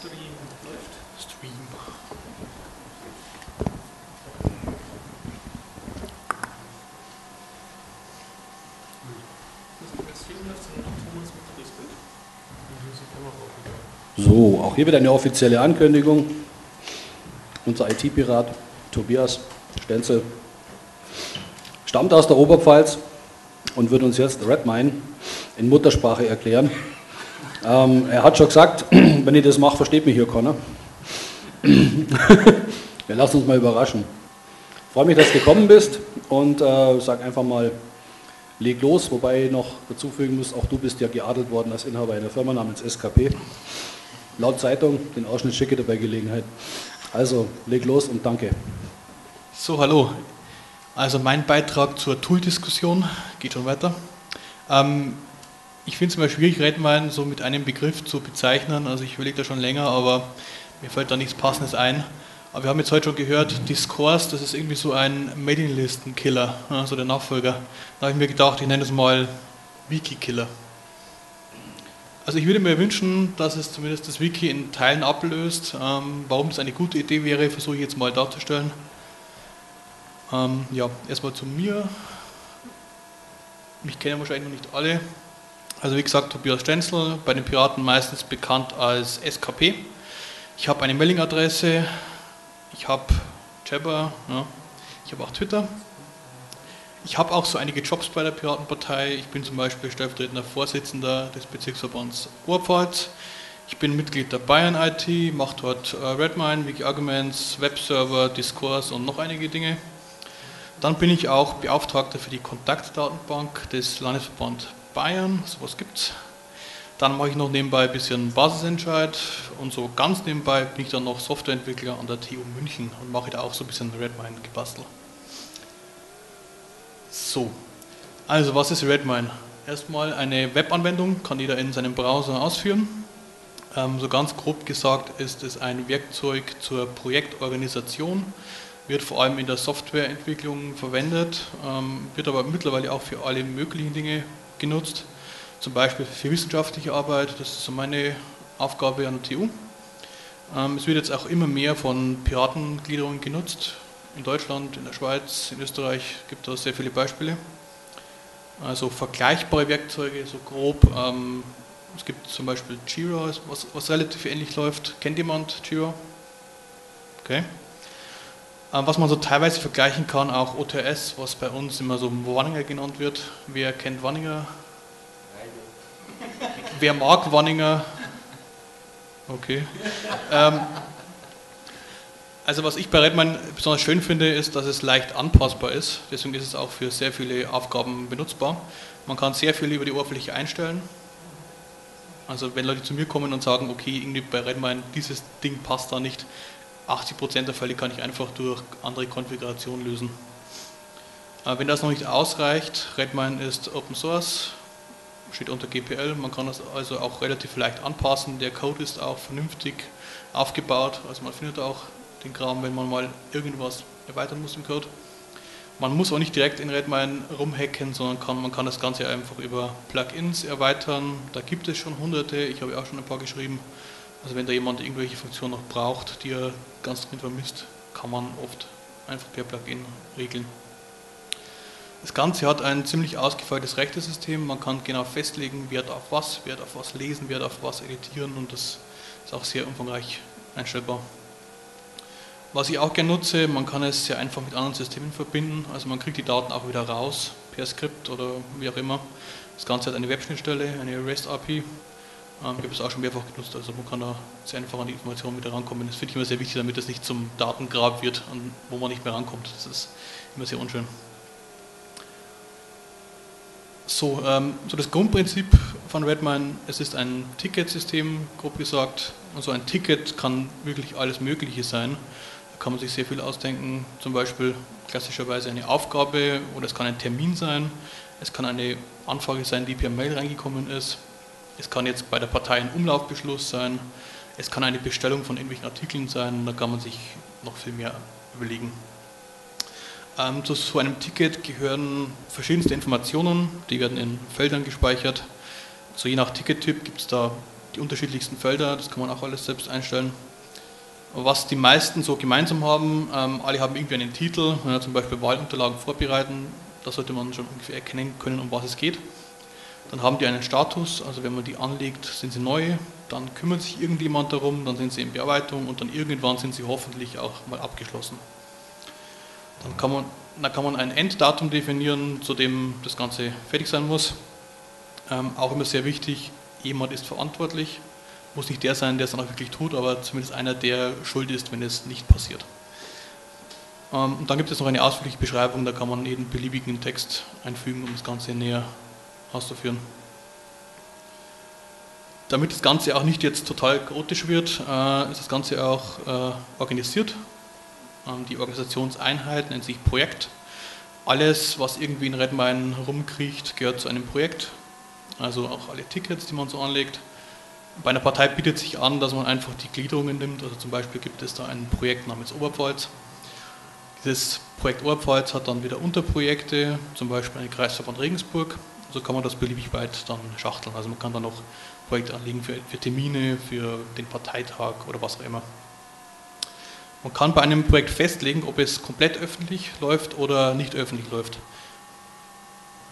Stream läuft. Stream. So, auch hier wieder eine offizielle Ankündigung. Unser IT-Pirat Tobias Stenzel stammt aus der Oberpfalz und wird uns jetzt Redmine in Muttersprache erklären. Ähm, er hat schon gesagt, wenn ich das mache, versteht mich hier keiner. Wir lassen uns mal überraschen. Freue mich, dass du gekommen bist und äh, sag einfach mal, leg los, wobei ich noch dazu fügen muss, auch du bist ja geadelt worden als Inhaber einer Firma namens SKP. Laut Zeitung, den Ausschnitt schicke dir bei Gelegenheit. Also, leg los und danke. So, hallo. Also mein Beitrag zur Tool-Diskussion geht schon weiter. Ähm, ich finde es immer schwierig, Redmine so mit einem Begriff zu bezeichnen. Also ich überlege da schon länger, aber mir fällt da nichts Passendes ein. Aber wir haben jetzt heute schon gehört, Discourse, das ist irgendwie so ein Mailinglisten-Killer, ja, so der Nachfolger. Da habe ich mir gedacht, ich nenne es mal Wiki-Killer. Also ich würde mir wünschen, dass es zumindest das Wiki in Teilen ablöst. Ähm, warum das eine gute Idee wäre, versuche ich jetzt mal darzustellen. Ähm, ja, erstmal zu mir. Mich kennen wahrscheinlich noch nicht alle. Also wie gesagt, Tobias Stenzel, bei den Piraten meistens bekannt als SKP. Ich habe eine Mailingadresse, ich habe Jabber, ja, ich habe auch Twitter. Ich habe auch so einige Jobs bei der Piratenpartei. Ich bin zum Beispiel stellvertretender Vorsitzender des Bezirksverbands Oberpfalz. Ich bin Mitglied der Bayern IT, mache dort äh, Redmine, Wiki Arguments, Webserver, Discourse und noch einige Dinge. Dann bin ich auch Beauftragter für die Kontaktdatenbank des Landesverbands Bayern, sowas gibt's. Dann mache ich noch nebenbei ein bisschen Basisentscheid und so ganz nebenbei bin ich dann noch Softwareentwickler an der TU München und mache da auch so ein bisschen Redmine gebastelt. So, also was ist Redmine? Erstmal eine Webanwendung, kann jeder in seinem Browser ausführen. Ähm, so ganz grob gesagt ist es ein Werkzeug zur Projektorganisation, wird vor allem in der Softwareentwicklung verwendet, ähm, wird aber mittlerweile auch für alle möglichen Dinge genutzt, zum Beispiel für wissenschaftliche Arbeit, das ist so meine Aufgabe an der TU. Ähm, es wird jetzt auch immer mehr von Piratengliederungen genutzt, in Deutschland, in der Schweiz, in Österreich gibt es sehr viele Beispiele. Also vergleichbare Werkzeuge, so grob. Ähm, es gibt zum Beispiel Jira, was, was relativ ähnlich läuft. Kennt jemand Jira? Okay. Ähm, was man so teilweise vergleichen kann, auch OTS, was bei uns immer so Wanninger genannt wird. Wer kennt Wanninger? Wer mag Wanninger? Okay. Ähm, also was ich bei Redmine besonders schön finde, ist, dass es leicht anpassbar ist. Deswegen ist es auch für sehr viele Aufgaben benutzbar. Man kann sehr viel über die Oberfläche einstellen. Also wenn Leute zu mir kommen und sagen, okay, irgendwie bei Redmine dieses Ding passt da nicht, 80% der Fälle kann ich einfach durch andere Konfigurationen lösen. Wenn das noch nicht ausreicht, Redmine ist Open Source, steht unter GPL, man kann das also auch relativ leicht anpassen. Der Code ist auch vernünftig aufgebaut, also man findet auch den Kram, wenn man mal irgendwas erweitern muss im Code. Man muss auch nicht direkt in Redmine rumhacken, sondern kann, man kann das Ganze einfach über Plugins erweitern. Da gibt es schon hunderte, ich habe auch schon ein paar geschrieben. Also wenn da jemand irgendwelche Funktionen noch braucht, die er ganz drin vermisst, kann man oft einfach per Plugin regeln. Das Ganze hat ein ziemlich ausgefeiltes Rechtesystem. Man kann genau festlegen, wer darf was, wer darf was lesen, wer darf was editieren und das ist auch sehr umfangreich einstellbar. Was ich auch gerne nutze, man kann es sehr einfach mit anderen Systemen verbinden. Also man kriegt die Daten auch wieder raus per Skript oder wie auch immer. Das Ganze hat eine Webschnittstelle, eine REST API ähm, ich habe es auch schon mehrfach genutzt, also man kann da sehr einfach an die Informationen wieder rankommen. Das finde ich immer sehr wichtig, damit es nicht zum Datengrab wird, wo man nicht mehr rankommt. Das ist immer sehr unschön. So, ähm, so das Grundprinzip von Redmine, es ist ein Ticketsystem, grob gesagt. Also ein Ticket kann wirklich alles Mögliche sein. Da kann man sich sehr viel ausdenken, zum Beispiel klassischerweise eine Aufgabe oder es kann ein Termin sein, es kann eine Anfrage sein, die per Mail reingekommen ist, es kann jetzt bei der Partei ein Umlaufbeschluss sein, es kann eine Bestellung von irgendwelchen Artikeln sein, da kann man sich noch viel mehr überlegen. Ähm, zu so einem Ticket gehören verschiedenste Informationen, die werden in Feldern gespeichert. So je nach Tickettyp gibt es da die unterschiedlichsten Felder, das kann man auch alles selbst einstellen. Was die meisten so gemeinsam haben, ähm, alle haben irgendwie einen Titel, wenn ja, zum Beispiel Wahlunterlagen vorbereiten, da sollte man schon ungefähr erkennen können, um was es geht. Dann haben die einen Status, also wenn man die anlegt, sind sie neu, dann kümmert sich irgendjemand darum, dann sind sie in Bearbeitung und dann irgendwann sind sie hoffentlich auch mal abgeschlossen. Dann kann man, dann kann man ein Enddatum definieren, zu dem das Ganze fertig sein muss. Ähm, auch immer sehr wichtig, jemand ist verantwortlich. Muss nicht der sein, der es dann auch wirklich tut, aber zumindest einer, der schuld ist, wenn es nicht passiert. Ähm, und dann gibt es noch eine ausführliche Beschreibung, da kann man jeden beliebigen Text einfügen, um das Ganze näher auszuführen. Damit das Ganze auch nicht jetzt total chaotisch wird, äh, ist das Ganze auch äh, organisiert. Ähm, die Organisationseinheit nennt sich Projekt. Alles, was irgendwie in Redmine rumkriecht, gehört zu einem Projekt. Also auch alle Tickets, die man so anlegt. Bei einer Partei bietet sich an, dass man einfach die Gliederungen nimmt. Also zum Beispiel gibt es da ein Projekt namens Oberpfalz. Dieses Projekt Oberpfalz hat dann wieder Unterprojekte, zum Beispiel eine Kreisverband Regensburg. So kann man das beliebig weit dann schachteln. Also man kann dann noch Projekte anlegen für, für Termine, für den Parteitag oder was auch immer. Man kann bei einem Projekt festlegen, ob es komplett öffentlich läuft oder nicht öffentlich läuft.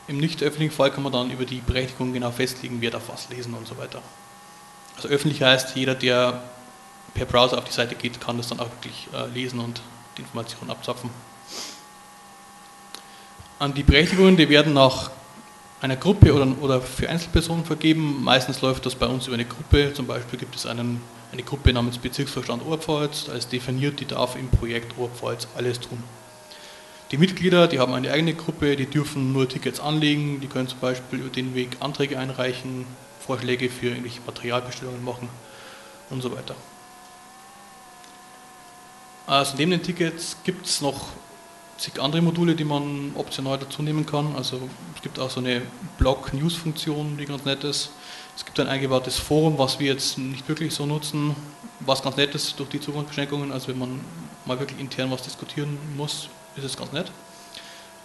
Im nicht öffentlichen Fall kann man dann über die Berechtigung genau festlegen, wer darf was lesen und so weiter. Also öffentlich heißt, jeder, der per Browser auf die Seite geht, kann das dann auch wirklich äh, lesen und die Informationen abzapfen. An die Berechtigungen, die werden nach einer Gruppe oder, oder für Einzelpersonen vergeben. Meistens läuft das bei uns über eine Gruppe. Zum Beispiel gibt es einen, eine Gruppe namens Bezirksvorstand Oberpfalz. Da ist definiert, die darf im Projekt Oberpfalz alles tun. Die Mitglieder, die haben eine eigene Gruppe, die dürfen nur Tickets anlegen, die können zum Beispiel über den Weg Anträge einreichen, Vorschläge für irgendwelche Materialbestellungen machen und so weiter. Also neben den Tickets gibt es noch zig andere Module, die man optional dazu nehmen kann. Also es gibt auch so eine Blog-News-Funktion, die ganz nett ist. Es gibt ein eingebautes Forum, was wir jetzt nicht wirklich so nutzen, was ganz nett ist durch die Zugangsbeschränkungen. Also wenn man mal wirklich intern was diskutieren muss, ist es ganz nett.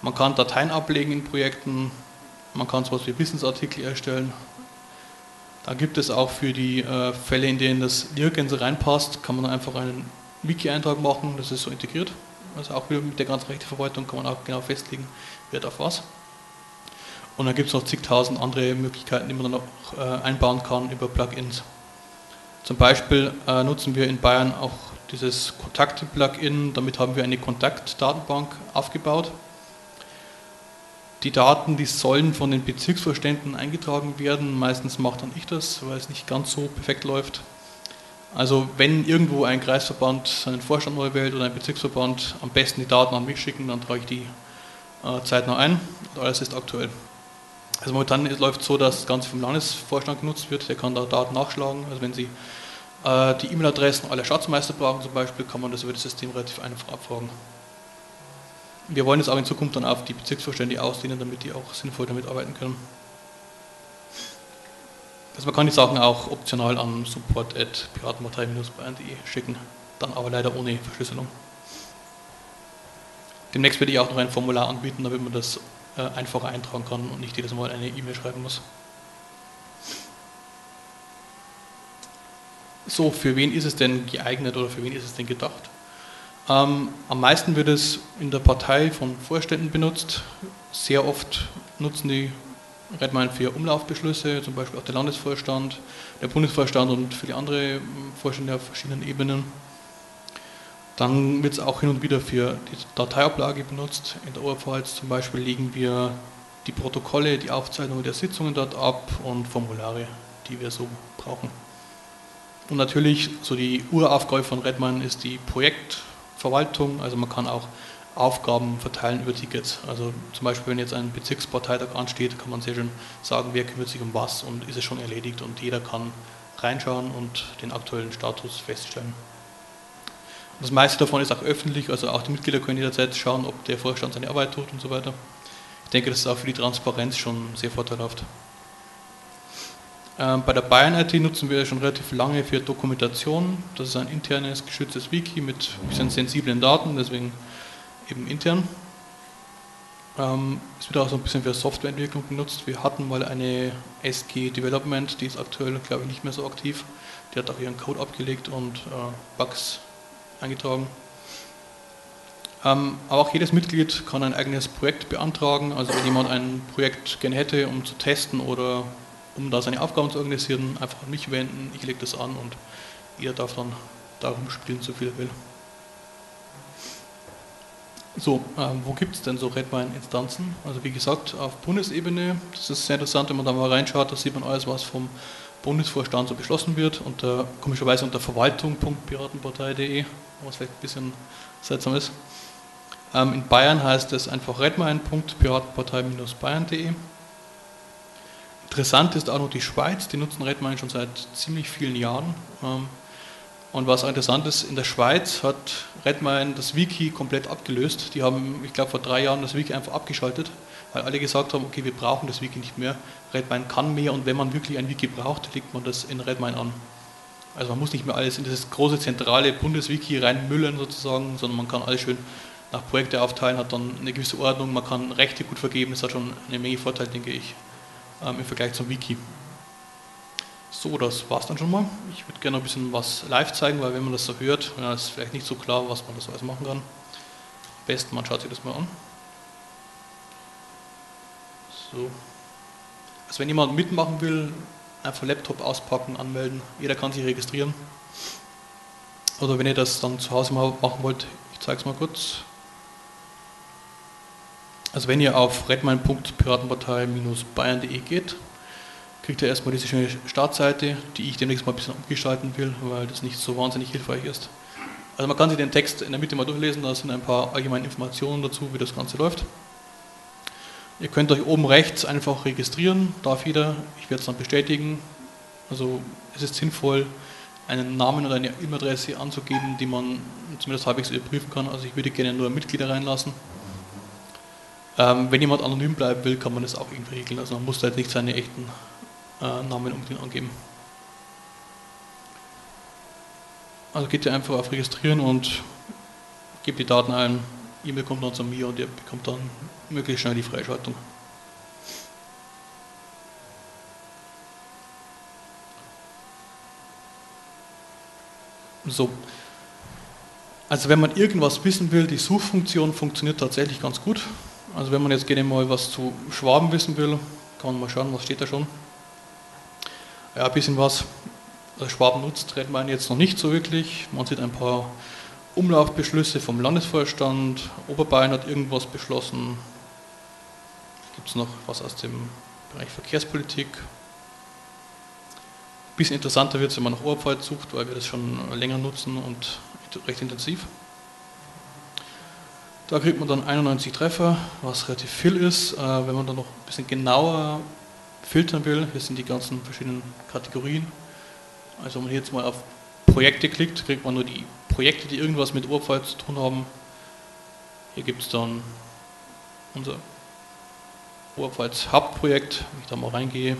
Man kann Dateien ablegen in Projekten, man kann sowas wie Wissensartikel erstellen. Da gibt es auch für die äh, Fälle, in denen das nirgends reinpasst, kann man einfach einen Wiki-Eintrag machen, das ist so integriert. Also auch mit der ganzen Rechteverwaltung kann man auch genau festlegen, wer darf was. Und dann gibt es noch zigtausend andere Möglichkeiten, die man dann auch äh, einbauen kann über Plugins. Zum Beispiel äh, nutzen wir in Bayern auch dieses Kontakte-Plugin, damit haben wir eine Kontaktdatenbank aufgebaut. Die Daten, die sollen von den Bezirksvorständen eingetragen werden. Meistens mache dann ich das, weil es nicht ganz so perfekt läuft. Also wenn irgendwo ein Kreisverband seinen Vorstand neu wählt oder ein Bezirksverband, am besten die Daten an mich schicken, dann trage ich die äh, zeitnah ein und alles ist aktuell. Also momentan läuft es so, dass das Ganze vom Landesvorstand genutzt wird, der kann da Daten nachschlagen. Also wenn Sie äh, die E-Mail-Adressen aller Schatzmeister brauchen zum Beispiel, kann man das über das System relativ einfach abfragen. Wir wollen es auch in Zukunft dann auf die Bezirksvorstände ausdehnen, damit die auch sinnvoll damit arbeiten können. Also man kann die Sachen auch optional an support.piratenpartei-bayern.de schicken, dann aber leider ohne Verschlüsselung. Demnächst werde ich auch noch ein Formular anbieten, damit man das äh, einfacher eintragen kann und nicht jedes Mal eine E-Mail schreiben muss. So, für wen ist es denn geeignet oder für wen ist es denn gedacht? Ähm, am meisten wird es in der Partei von Vorständen benutzt. Sehr oft nutzen die Redmine für Umlaufbeschlüsse, zum Beispiel auch der Landesvorstand, der Bundesvorstand und viele andere Vorstände auf verschiedenen Ebenen. Dann wird es auch hin und wieder für die Dateiablage benutzt. In der Oberpfalz zum Beispiel legen wir die Protokolle, die Aufzeichnungen der Sitzungen dort ab und Formulare, die wir so brauchen. Und natürlich, so die Uraufgabe von Redmine ist die Projektverwaltung, also man kann auch Aufgaben verteilen über Tickets. Also zum Beispiel, wenn jetzt ein Bezirksparteitag ansteht, kann man sehr schön sagen, wer kümmert sich um was und ist es schon erledigt und jeder kann reinschauen und den aktuellen Status feststellen. Das meiste davon ist auch öffentlich, also auch die Mitglieder können jederzeit schauen, ob der Vorstand seine Arbeit tut und so weiter. Ich denke, das ist auch für die Transparenz schon sehr vorteilhaft. Ähm, bei der Bayern IT nutzen wir schon relativ lange für Dokumentation. Das ist ein internes geschütztes Wiki mit ein bisschen sensiblen Daten, deswegen eben intern. Ähm, es wird auch so ein bisschen für Softwareentwicklung benutzt. Wir hatten mal eine SG Development, die ist aktuell, glaube ich, nicht mehr so aktiv. Die hat auch ihren Code abgelegt und äh, Bugs eingetragen. Ähm, aber auch jedes Mitglied kann ein eigenes Projekt beantragen. Also wenn jemand ein Projekt gerne hätte, um zu testen oder um da seine Aufgaben zu organisieren, einfach an mich wenden. Ich lege das an und ihr darf dann darum spielen, so viel er will. So, ähm, wo gibt es denn so Redmine-Instanzen? Also wie gesagt, auf Bundesebene, das ist sehr interessant, wenn man da mal reinschaut, da sieht man alles, was vom Bundesvorstand so beschlossen wird, unter, komischerweise unter verwaltung.piratenpartei.de, was vielleicht ein bisschen seltsam ist. Ähm, in Bayern heißt es einfach redmine.piratenpartei-bayern.de. Interessant ist auch noch die Schweiz, die nutzen Redmine schon seit ziemlich vielen Jahren. Ähm, und was interessant ist, in der Schweiz hat Redmine das Wiki komplett abgelöst. Die haben, ich glaube, vor drei Jahren das Wiki einfach abgeschaltet, weil alle gesagt haben, okay, wir brauchen das Wiki nicht mehr. Redmine kann mehr und wenn man wirklich ein Wiki braucht, legt man das in Redmine an. Also man muss nicht mehr alles in dieses große zentrale Bundeswiki reinmüllen sozusagen, sondern man kann alles schön nach Projekte aufteilen, hat dann eine gewisse Ordnung, man kann Rechte gut vergeben, das hat schon eine Menge Vorteile, denke ich, ähm, im Vergleich zum Wiki. So, das war's dann schon mal. Ich würde gerne ein bisschen was live zeigen, weil wenn man das so hört, ja, ist vielleicht nicht so klar, was man da so alles machen kann. Am besten, man schaut sich das mal an. So. Also wenn jemand mitmachen will, einfach Laptop auspacken, anmelden. Jeder kann sich registrieren. Oder wenn ihr das dann zu Hause mal machen wollt, ich zeige es mal kurz. Also wenn ihr auf redmine.piratenpartei-bayern.de geht, kriegt er erstmal diese schöne Startseite, die ich demnächst mal ein bisschen umgestalten will, weil das nicht so wahnsinnig hilfreich ist. Also man kann sich den Text in der Mitte mal durchlesen, da sind ein paar allgemeine Informationen dazu, wie das Ganze läuft. Ihr könnt euch oben rechts einfach registrieren, darf jeder, ich werde es dann bestätigen. Also es ist sinnvoll, einen Namen oder eine E-Mail-Adresse anzugeben, die man zumindest halbwegs überprüfen kann. Also ich würde gerne nur Mitglieder reinlassen. Ähm, wenn jemand anonym bleiben will, kann man das auch irgendwie regeln. Also man muss da jetzt nicht seine echten Namen unbedingt angeben. Also geht ihr einfach auf Registrieren und gebt die Daten ein. E-Mail kommt dann zu mir und ihr bekommt dann möglichst schnell die Freischaltung. So. Also wenn man irgendwas wissen will, die Suchfunktion funktioniert tatsächlich ganz gut. Also wenn man jetzt gerne mal was zu Schwaben wissen will, kann man mal schauen, was steht da schon. Ja, ein bisschen was. Schwaben nutzt Redmine jetzt noch nicht so wirklich. Man sieht ein paar Umlaufbeschlüsse vom Landesvorstand. Oberbayern hat irgendwas beschlossen. Gibt es noch was aus dem Bereich Verkehrspolitik? Ein bisschen interessanter wird es, wenn man nach Oberpfalz sucht, weil wir das schon länger nutzen und recht intensiv. Da kriegt man dann 91 Treffer, was relativ viel ist. Äh, wenn man dann noch ein bisschen genauer filtern will, hier sind die ganzen verschiedenen Kategorien. Also wenn man jetzt mal auf Projekte klickt, kriegt man nur die Projekte, die irgendwas mit Oberpfalz zu tun haben. Hier gibt es dann unser Oberpfalz Hauptprojekt, wenn ich da mal reingehe.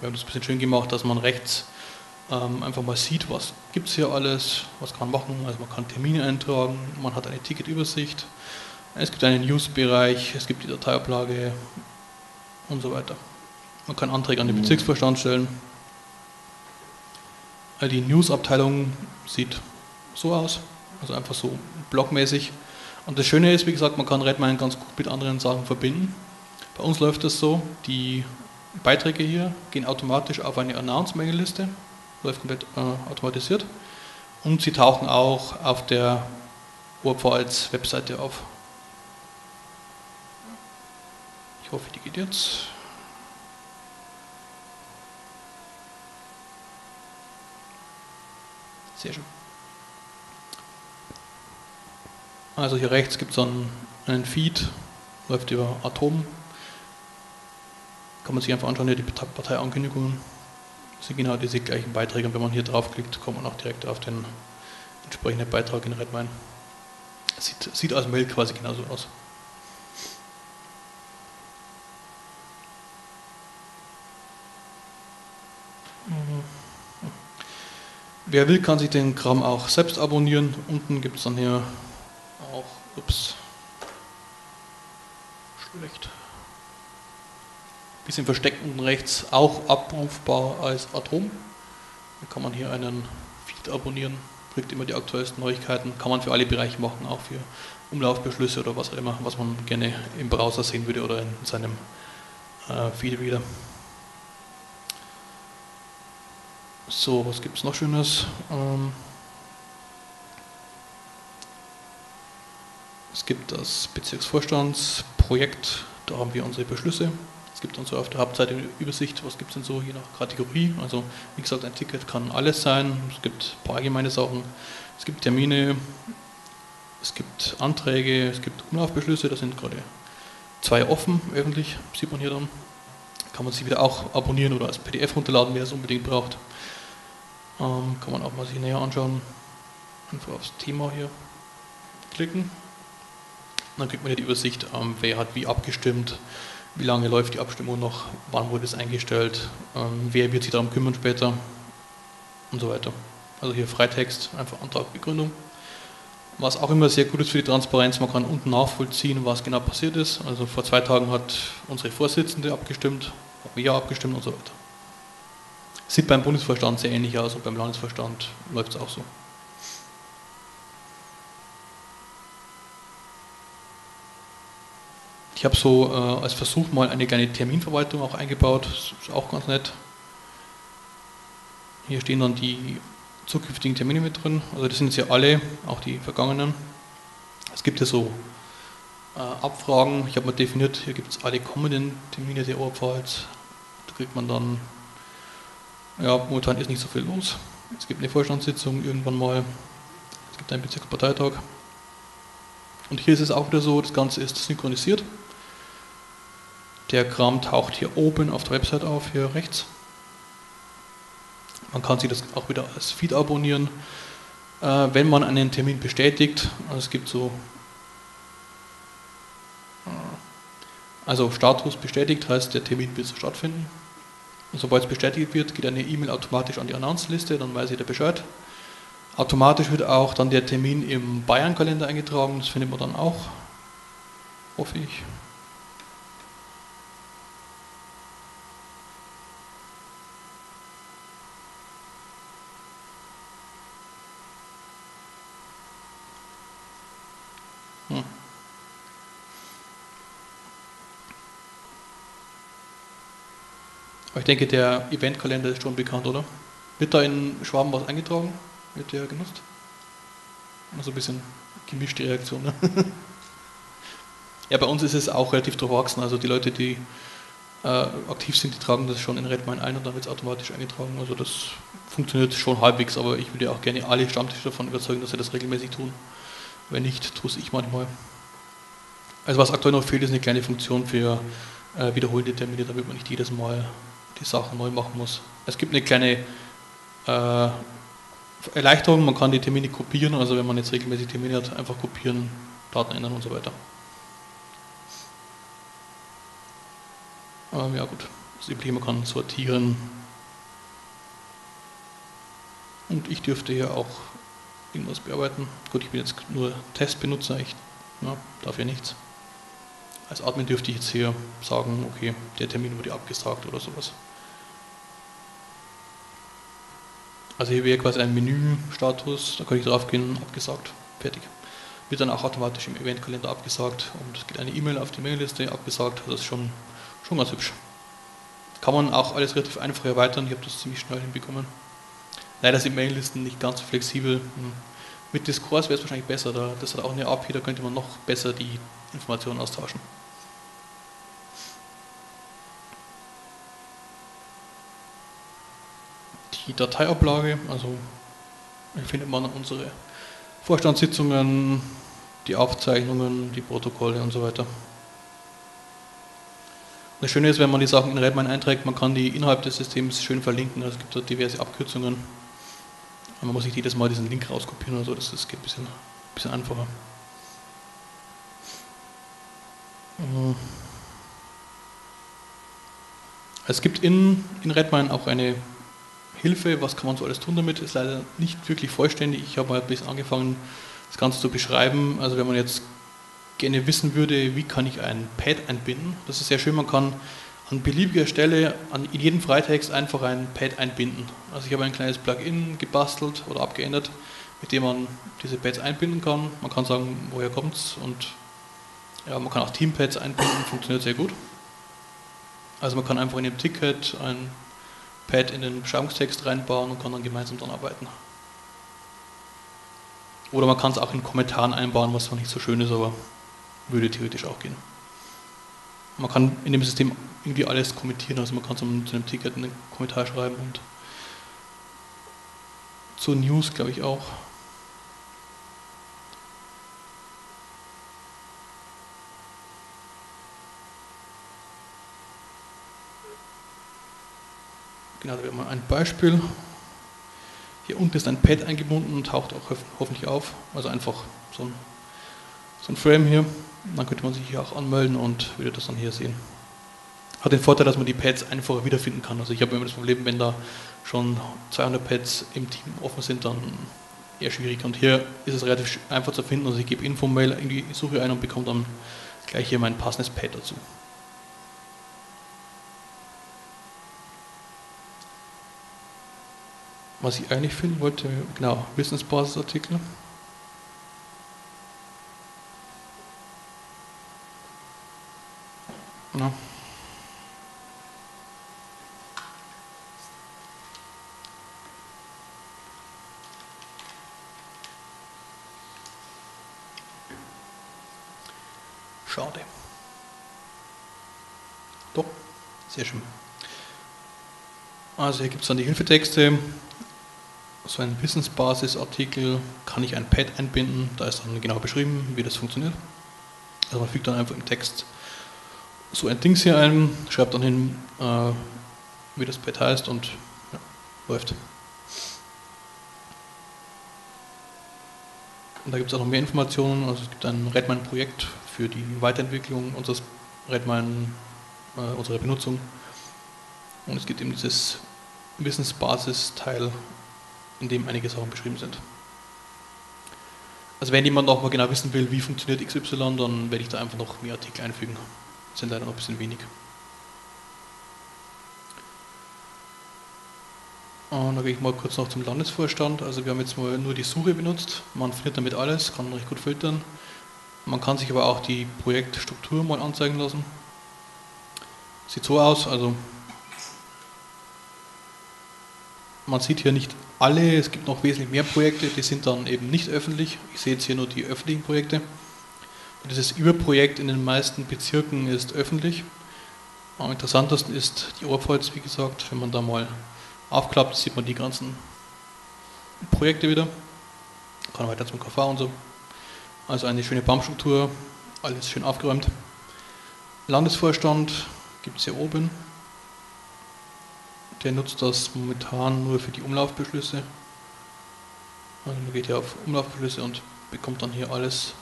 Wir haben das ein bisschen schön gemacht, dass man rechts ähm, einfach mal sieht, was gibt es hier alles, was kann man machen. Also man kann Termine eintragen, man hat eine Ticketübersicht, es gibt einen News-Bereich, es gibt die Dateiablage, und so weiter. Man kann Anträge an den Bezirksvorstand stellen. Die News-Abteilung sieht so aus, also einfach so blockmäßig. Und das Schöne ist, wie gesagt, man kann Redmine ganz gut mit anderen Sachen verbinden. Bei uns läuft das so, die Beiträge hier gehen automatisch auf eine Announce-Mail-Liste, läuft komplett äh, automatisiert. Und sie tauchen auch auf der Oberpfalz Webseite auf. Ich hoffe, die geht jetzt. Sehr schön. Also hier rechts gibt es dann einen Feed, läuft über Atom. Kann man sich einfach anschauen, hier die Parteiankündigungen. Das sind genau diese gleichen Beiträge und wenn man hier draufklickt, kommt man auch direkt auf den entsprechenden Beitrag in Redmine. Sieht, sieht als Mail quasi genauso aus. Wer will, kann sich den Kram auch selbst abonnieren. Unten gibt es dann hier auch, ups, recht bisschen versteckt unten rechts, auch abrufbar als Atom. Da kann man hier einen Feed abonnieren, kriegt immer die aktuellsten Neuigkeiten, kann man für alle Bereiche machen, auch für Umlaufbeschlüsse oder was auch immer, was man gerne im Browser sehen würde oder in seinem äh, Feed-Reader. So, was gibt es noch Schönes? Ähm es gibt das Bezirksvorstandsprojekt, da haben wir unsere Beschlüsse. Es gibt dann so auf der Hauptseite eine Übersicht, was gibt es denn so je nach Kategorie. Also wie gesagt, ein Ticket kann alles sein. Es gibt ein paar allgemeine Sachen. Es gibt Termine, es gibt Anträge, es gibt Umlaufbeschlüsse, da sind gerade zwei offen, öffentlich, sieht man hier dann. Kann man sich wieder auch abonnieren oder als PDF runterladen, wer es unbedingt braucht. Ähm, kann man auch mal sich näher anschauen. Einfach aufs Thema hier klicken. Dann kriegt man hier die Übersicht, ähm, wer hat wie abgestimmt, wie lange läuft die Abstimmung noch, wann wurde es eingestellt, ähm, wer wird sich darum kümmern später und so weiter. Also hier Freitext, einfach Antrag, Begründung. Was auch immer sehr gut ist für die Transparenz, man kann unten nachvollziehen, was genau passiert ist. Also vor zwei Tagen hat unsere Vorsitzende abgestimmt, haben wir abgestimmt und so weiter. Sieht beim Bundesvorstand sehr ähnlich aus und beim Landesvorstand läuft es auch so. Ich habe so äh, als Versuch mal eine kleine Terminverwaltung auch eingebaut, ist auch ganz nett. Hier stehen dann die zukünftigen Termine mit drin, also das sind jetzt ja alle, auch die vergangenen. Es gibt ja so äh, Abfragen, ich habe mal definiert, hier gibt es alle kommenden Termine der Oberpfalz, da kriegt man dann ja, momentan ist nicht so viel los. Es gibt eine Vorstandssitzung irgendwann mal. Es gibt einen Bezirksparteitag. Und hier ist es auch wieder so, das Ganze ist synchronisiert. Der Kram taucht hier oben auf der Website auf, hier rechts. Man kann sich das auch wieder als Feed abonnieren. Äh, wenn man einen Termin bestätigt, also es gibt so, äh, also Status bestätigt heißt, der Termin wird so stattfinden. Sobald es bestätigt wird, geht eine E-Mail automatisch an die Announce-Liste, dann weiß jeder Bescheid. Automatisch wird auch dann der Termin im Bayern-Kalender eingetragen, das findet man dann auch, hoffe ich. Aber ich denke, der Eventkalender ist schon bekannt, oder? Wird da in Schwaben was eingetragen? Wird der genutzt? Also ein bisschen gemischte Reaktion. Ne? ja, bei uns ist es auch relativ durchwachsen. Also die Leute, die äh, aktiv sind, die tragen das schon in Redmine ein und dann wird es automatisch eingetragen. Also das funktioniert schon halbwegs, aber ich würde auch gerne alle Stammtische davon überzeugen, dass sie das regelmäßig tun. Wenn nicht, tue es ich manchmal. Also was aktuell noch fehlt, ist eine kleine Funktion für äh, wiederholende Termine, damit man nicht jedes Mal die Sachen neu machen muss. Es gibt eine kleine äh, Erleichterung, man kann die Termine kopieren, also wenn man jetzt regelmäßig Termine hat, einfach kopieren, Daten ändern und so weiter. Ähm, ja gut, das übliche, man kann sortieren. Und ich dürfte hier auch irgendwas bearbeiten. Gut, ich bin jetzt nur Testbenutzer, ich ja, darf ja nichts. Als Admin dürfte ich jetzt hier sagen, okay, der Termin wurde abgesagt oder sowas. Also hier wäre quasi ein Menü-Status, da kann ich drauf gehen, abgesagt, fertig. Wird dann auch automatisch im Eventkalender abgesagt und es geht eine E-Mail auf die Mailliste, abgesagt, das ist schon, schon ganz hübsch. Kann man auch alles relativ einfach erweitern, ich habe das ziemlich schnell hinbekommen. Leider sind Maillisten nicht ganz so flexibel. Hm. Mit Diskurs wäre es wahrscheinlich besser, das hat auch eine API, da könnte man noch besser die Informationen austauschen. Die Dateiablage, also findet man unsere Vorstandssitzungen, die Aufzeichnungen, die Protokolle und so weiter. Das Schöne ist, wenn man die Sachen in Redmine einträgt, man kann die innerhalb des Systems schön verlinken. Also es gibt da diverse Abkürzungen. Man muss nicht jedes Mal diesen Link rauskopieren oder so, das, das geht ein bisschen, bisschen einfacher. Es gibt in, in Redmine auch eine Hilfe, was kann man so alles tun damit, ist leider nicht wirklich vollständig. Ich habe mal bisschen angefangen, das Ganze zu beschreiben. Also wenn man jetzt gerne wissen würde, wie kann ich ein Pad einbinden. Das ist sehr schön, man kann an beliebiger Stelle an, in jedem Freitext einfach ein Pad einbinden. Also ich habe ein kleines Plugin gebastelt oder abgeändert, mit dem man diese Pads einbinden kann. Man kann sagen, woher kommt es und ja, man kann auch Teampads einbinden, funktioniert sehr gut. Also man kann einfach in dem Ticket ein Pad in den Beschreibungstext reinbauen und kann dann gemeinsam daran arbeiten. Oder man kann es auch in Kommentaren einbauen, was zwar nicht so schön ist, aber würde theoretisch auch gehen. Man kann in dem System irgendwie alles kommentieren, also man kann zu einem Ticket einen Kommentar schreiben und zu News glaube ich auch. Genau, da wäre mal ein Beispiel. Hier unten ist ein Pad eingebunden und taucht auch hoffentlich auf. Also einfach so ein, so ein Frame hier. Dann könnte man sich hier auch anmelden und würde das dann hier sehen. Hat den Vorteil, dass man die Pads einfacher wiederfinden kann. Also ich habe immer das Problem, wenn da schon 200 Pads im Team offen sind, dann eher schwierig. Und hier ist es relativ einfach zu finden. Also ich gebe Info-Mail in die Suche ein und bekomme dann gleich hier mein passendes Pad dazu. Was ich eigentlich finden wollte, genau, Business-Basis-Artikel. Ja. Schade. Doch, sehr schön. Also hier gibt es dann die Hilfetexte. So ein Wissensbasisartikel kann ich ein Pad einbinden. Da ist dann genau beschrieben, wie das funktioniert. Also man fügt dann einfach im Text so ein Dings hier ein, schreibt dann hin, äh, wie das Pad heißt und ja, läuft. Und da gibt es auch noch mehr Informationen. Also es gibt ein Redmine-Projekt für die Weiterentwicklung unseres Redmine, äh, unserer Benutzung. Und es gibt eben dieses Wissensbasis-Teil, in dem einige Sachen beschrieben sind. Also wenn jemand noch mal genau wissen will, wie funktioniert XY, dann werde ich da einfach noch mehr Artikel einfügen sind leider noch ein bisschen wenig. Und da gehe ich mal kurz noch zum Landesvorstand. Also wir haben jetzt mal nur die Suche benutzt. Man findet damit alles, kann recht gut filtern. Man kann sich aber auch die Projektstruktur mal anzeigen lassen. Sieht so aus, also man sieht hier nicht alle, es gibt noch wesentlich mehr Projekte, die sind dann eben nicht öffentlich. Ich sehe jetzt hier nur die öffentlichen Projekte. Dieses Überprojekt in den meisten Bezirken ist öffentlich. Am interessantesten ist die Oberpfalz, wie gesagt. Wenn man da mal aufklappt, sieht man die ganzen Projekte wieder. Kann weiter zum KV und so. Also eine schöne Baumstruktur, alles schön aufgeräumt. Landesvorstand gibt es hier oben. Der nutzt das momentan nur für die Umlaufbeschlüsse. Also man geht hier auf Umlaufbeschlüsse und bekommt dann hier alles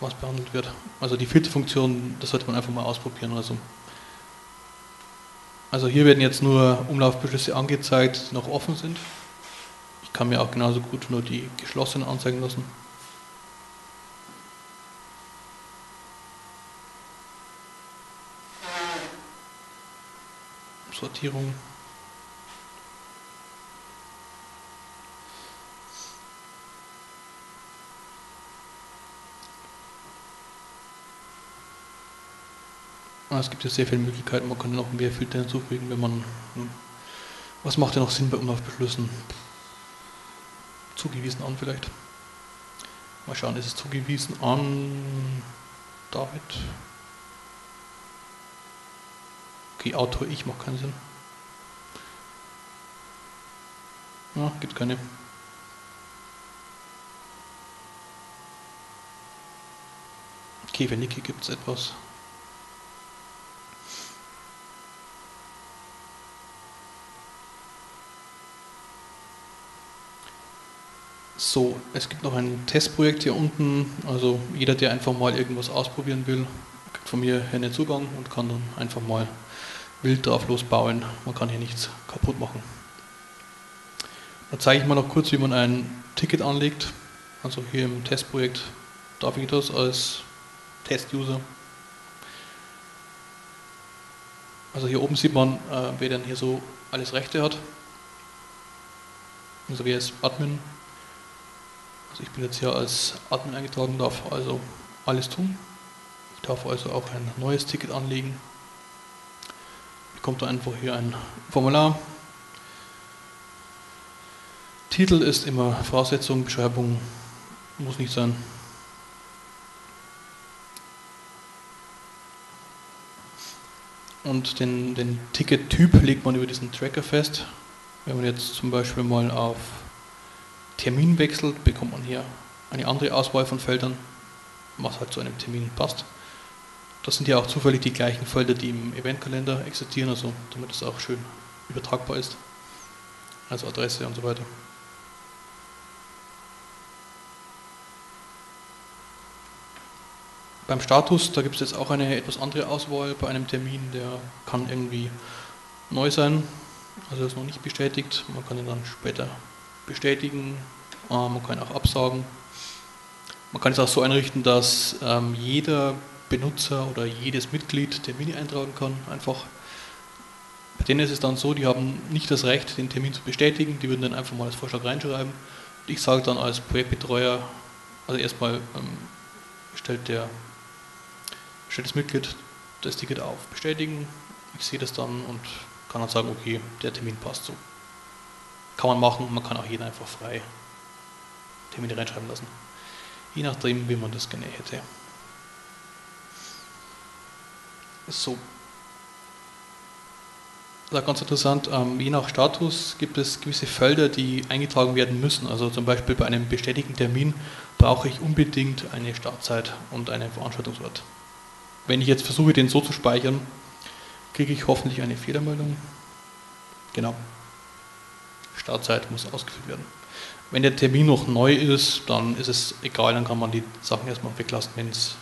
was behandelt wird. Also die Filterfunktion, das sollte man einfach mal ausprobieren. Also, also hier werden jetzt nur Umlaufbeschlüsse angezeigt, die noch offen sind. Ich kann mir auch genauso gut nur die geschlossenen anzeigen lassen. Sortierung. Ah, es gibt ja sehr viele Möglichkeiten, man kann noch mehr Filter hinzufügen, wenn man. Hm, was macht denn noch Sinn bei Umlaufbeschlüssen? Zugewiesen an vielleicht. Mal schauen, ist es zugewiesen an David? Okay, Autor ich macht keinen Sinn. Ja, gibt keine. Okay, für Niki gibt es etwas. So, es gibt noch ein Testprojekt hier unten. Also jeder, der einfach mal irgendwas ausprobieren will, kriegt von mir hier einen Zugang und kann dann einfach mal wild drauf losbauen. Man kann hier nichts kaputt machen. Da zeige ich mal noch kurz, wie man ein Ticket anlegt. Also hier im Testprojekt darf ich das als Test-User. Also hier oben sieht man, äh, wer denn hier so alles Rechte hat. Also wer ist Admin. Also ich bin jetzt hier als Admin eingetragen, darf also alles tun. Ich darf also auch ein neues Ticket anlegen. Bekommt da einfach hier ein Formular. Titel ist immer Voraussetzung, Beschreibung muss nicht sein. Und den, den Ticket-Typ legt man über diesen Tracker fest. Wenn man jetzt zum Beispiel mal auf Termin wechselt, bekommt man hier eine andere Auswahl von Feldern, was halt zu einem Termin passt. Das sind ja auch zufällig die gleichen Felder, die im Eventkalender existieren, also damit es auch schön übertragbar ist. Also Adresse und so weiter. Beim Status, da gibt es jetzt auch eine etwas andere Auswahl bei einem Termin, der kann irgendwie neu sein, also ist noch nicht bestätigt. Man kann ihn dann später bestätigen, äh, man kann ihn auch absagen. Man kann es auch so einrichten, dass ähm, jeder Benutzer oder jedes Mitglied Termine eintragen kann, einfach. Bei denen ist es dann so, die haben nicht das Recht, den Termin zu bestätigen, die würden dann einfach mal als Vorschlag reinschreiben. Ich sage dann als Projektbetreuer, also erstmal ähm, stellt der stellt das Mitglied das Ticket auf, bestätigen, ich sehe das dann und kann dann sagen, okay, der Termin passt so. Kann man machen, man kann auch jeden einfach frei Termine reinschreiben lassen. Je nachdem, wie man das gerne hätte. So. Ist ganz interessant, ähm, je nach Status gibt es gewisse Felder, die eingetragen werden müssen. Also zum Beispiel bei einem bestätigten Termin brauche ich unbedingt eine Startzeit und einen Veranstaltungsort. Wenn ich jetzt versuche, den so zu speichern, kriege ich hoffentlich eine Fehlermeldung. Genau. Startzeit muss ausgeführt werden. Wenn der Termin noch neu ist, dann ist es egal, dann kann man die Sachen erstmal weglassen, wenn es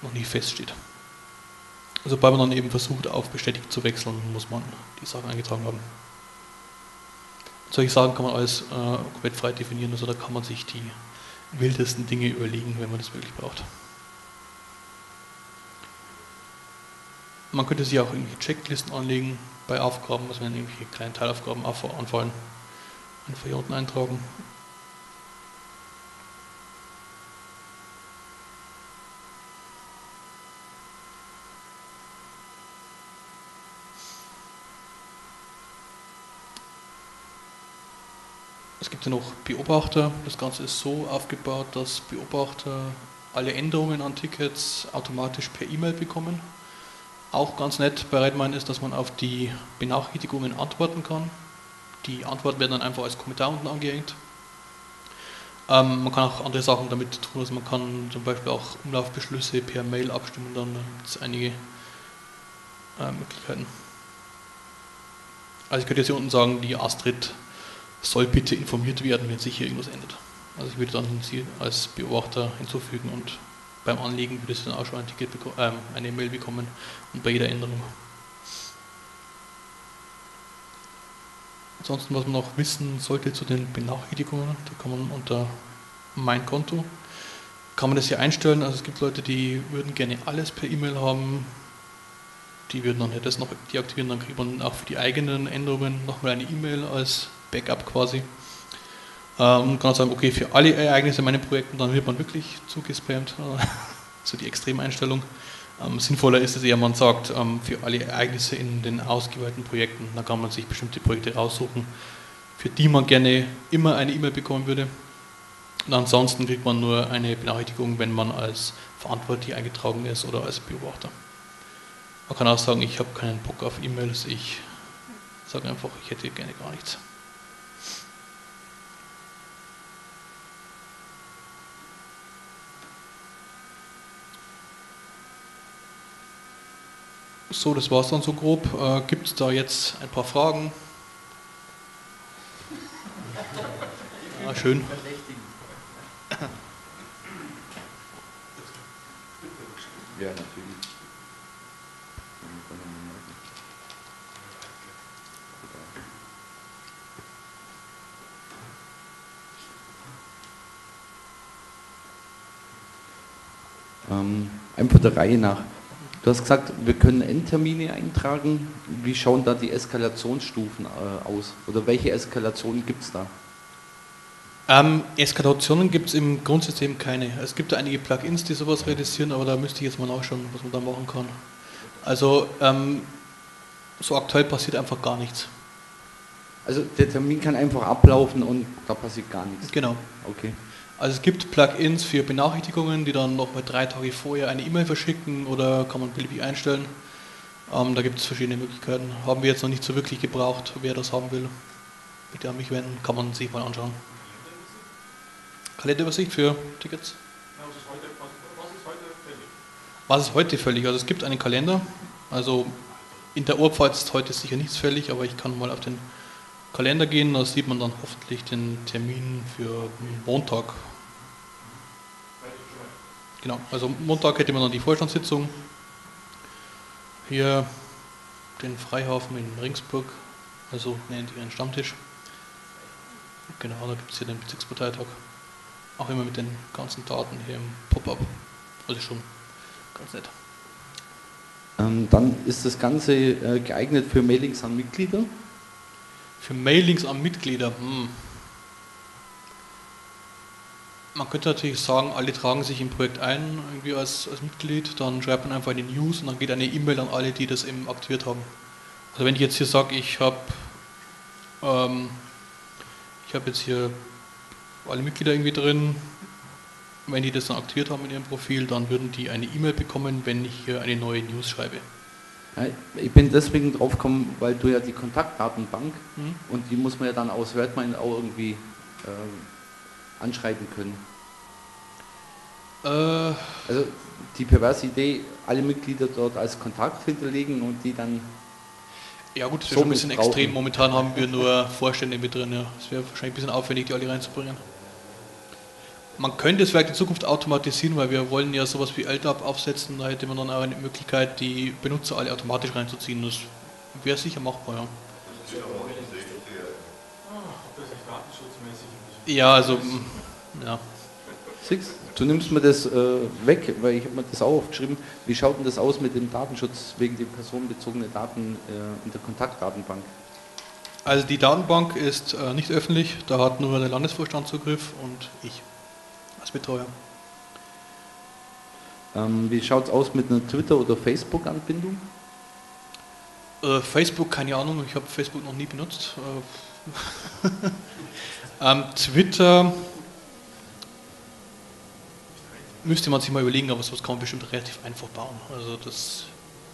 noch nicht feststeht. Sobald man dann eben versucht, auf bestätigt zu wechseln, muss man die Sachen eingetragen haben. Solche Sachen kann man alles äh, komplett frei definieren, also da kann man sich die wildesten Dinge überlegen, wenn man das wirklich braucht. Man könnte sich auch irgendwelche Checklisten anlegen bei Aufgaben, was wenn irgendwelche kleinen Teilaufgaben anfallen. Einfach hier unten eintragen. Gibt ja noch Beobachter. Das Ganze ist so aufgebaut, dass Beobachter alle Änderungen an Tickets automatisch per E-Mail bekommen. Auch ganz nett bei Redmine ist, dass man auf die Benachrichtigungen antworten kann. Die Antworten werden dann einfach als Kommentar unten angehängt. Ähm, man kann auch andere Sachen damit tun, also man kann zum Beispiel auch Umlaufbeschlüsse per Mail abstimmen, dann gibt es einige äh, Möglichkeiten. Also ich könnte jetzt hier unten sagen, die Astrid soll bitte informiert werden, wenn sich hier irgendwas ändert. Also ich würde dann sie als Beobachter hinzufügen und beim Anlegen würde sie dann auch schon ein Ticket äh, eine E-Mail bekommen und bei jeder Änderung. Ansonsten, was man noch wissen sollte zu den Benachrichtigungen, da kann man unter Mein Konto, kann man das hier einstellen. Also es gibt Leute, die würden gerne alles per E-Mail haben, die würden dann das noch deaktivieren, dann kriegt man auch für die eigenen Änderungen nochmal eine E-Mail als Backup quasi. Ähm, und kann sagen, okay, für alle Ereignisse in meinen Projekten, dann wird man wirklich zugespammt, so die Extremeinstellung. Ähm, sinnvoller ist es eher, man sagt, ähm, für alle Ereignisse in den ausgewählten Projekten, da kann man sich bestimmte Projekte raussuchen, für die man gerne immer eine E-Mail bekommen würde. Und ansonsten kriegt man nur eine Benachrichtigung, wenn man als Verantwortlich eingetragen ist oder als Beobachter. Man kann auch sagen, ich habe keinen Bock auf E-Mails, ich sage einfach, ich hätte gerne gar nichts. So, das war es dann so grob. Äh, Gibt es da jetzt ein paar Fragen? Ja, schön. Ja, natürlich. Ähm, einfach der Reihe nach. Du hast gesagt, wir können Endtermine eintragen. Wie schauen da die Eskalationsstufen äh, aus? Oder welche Eskalationen gibt es da? Ähm, Eskalationen gibt es im Grundsystem keine. Es gibt einige Plugins, die sowas realisieren, aber da müsste ich jetzt mal nachschauen, was man da machen kann. Also ähm, so aktuell passiert einfach gar nichts. Also der Termin kann einfach ablaufen und da passiert gar nichts. Genau. Okay. Also es gibt Plugins für Benachrichtigungen, die dann nochmal drei Tage vorher eine E-Mail verschicken oder kann man beliebig einstellen. Ähm, da gibt es verschiedene Möglichkeiten. Haben wir jetzt noch nicht so wirklich gebraucht. Wer das haben will, bitte an mich wenden, kann man sich mal anschauen. Kalenderübersicht für Tickets? Was ist heute fällig? Also es gibt einen Kalender. Also in der Oberpfalz ist heute sicher nichts fällig, aber ich kann mal auf den Kalender gehen. Da sieht man dann hoffentlich den Termin für Montag. Genau, also Montag hätte man dann die Vorstandssitzung. Hier den Freihafen in Ringsburg, also nennt ihr einen Stammtisch. Genau, da gibt es hier den Bezirksparteitag. Auch immer mit den ganzen Daten hier im Pop-up. Also schon ganz nett. Ähm, dann ist das Ganze äh, geeignet für Mailings an Mitglieder. Für Mailings an Mitglieder. Hm. Man könnte natürlich sagen, alle tragen sich im Projekt ein, irgendwie als, als Mitglied, dann schreibt man einfach in die News und dann geht eine E-Mail an alle, die das eben aktiviert haben. Also wenn ich jetzt hier sage, ich habe ähm, ich habe jetzt hier alle Mitglieder irgendwie drin, wenn die das dann aktiviert haben in ihrem Profil, dann würden die eine E-Mail bekommen, wenn ich hier eine neue News schreibe. Ich bin deswegen drauf gekommen, weil du ja die Kontaktdatenbank Mhm. und die muss man ja dann aus Redmine auch irgendwie ähm, anschreiben können. Äh, Also die perverse Idee, alle Mitglieder dort als Kontakt hinterlegen und die dann Ja gut, das so wäre schon ein bisschen extrem. Momentan haben wir nur Vorstände mit drin. Ja. Das wäre wahrscheinlich ein bisschen aufwendig, die alle reinzubringen. Man könnte es vielleicht in Zukunft automatisieren, weil wir wollen ja sowas wie LDAP aufsetzen. Da hätte man dann auch eine Möglichkeit, die Benutzer alle automatisch reinzuziehen. Das wäre sicher machbar, ja. Ja, also, mm, ja. Six, du nimmst mir das äh, weg, weil ich habe mir das auch aufgeschrieben. Wie schaut denn das aus mit dem Datenschutz wegen den personenbezogenen Daten äh, in der Kontaktdatenbank? Also die Datenbank ist äh, nicht öffentlich, da hat nur der Landesvorstand Zugriff und ich als Betreuer. Ähm, wie schaut es aus mit einer Twitter- oder Facebook-Anbindung? Äh, Facebook, keine Ahnung, ich habe Facebook noch nie benutzt. Äh, ähm, Twitter müsste man sich mal überlegen, aber sowas kann man bestimmt relativ einfach bauen. Also das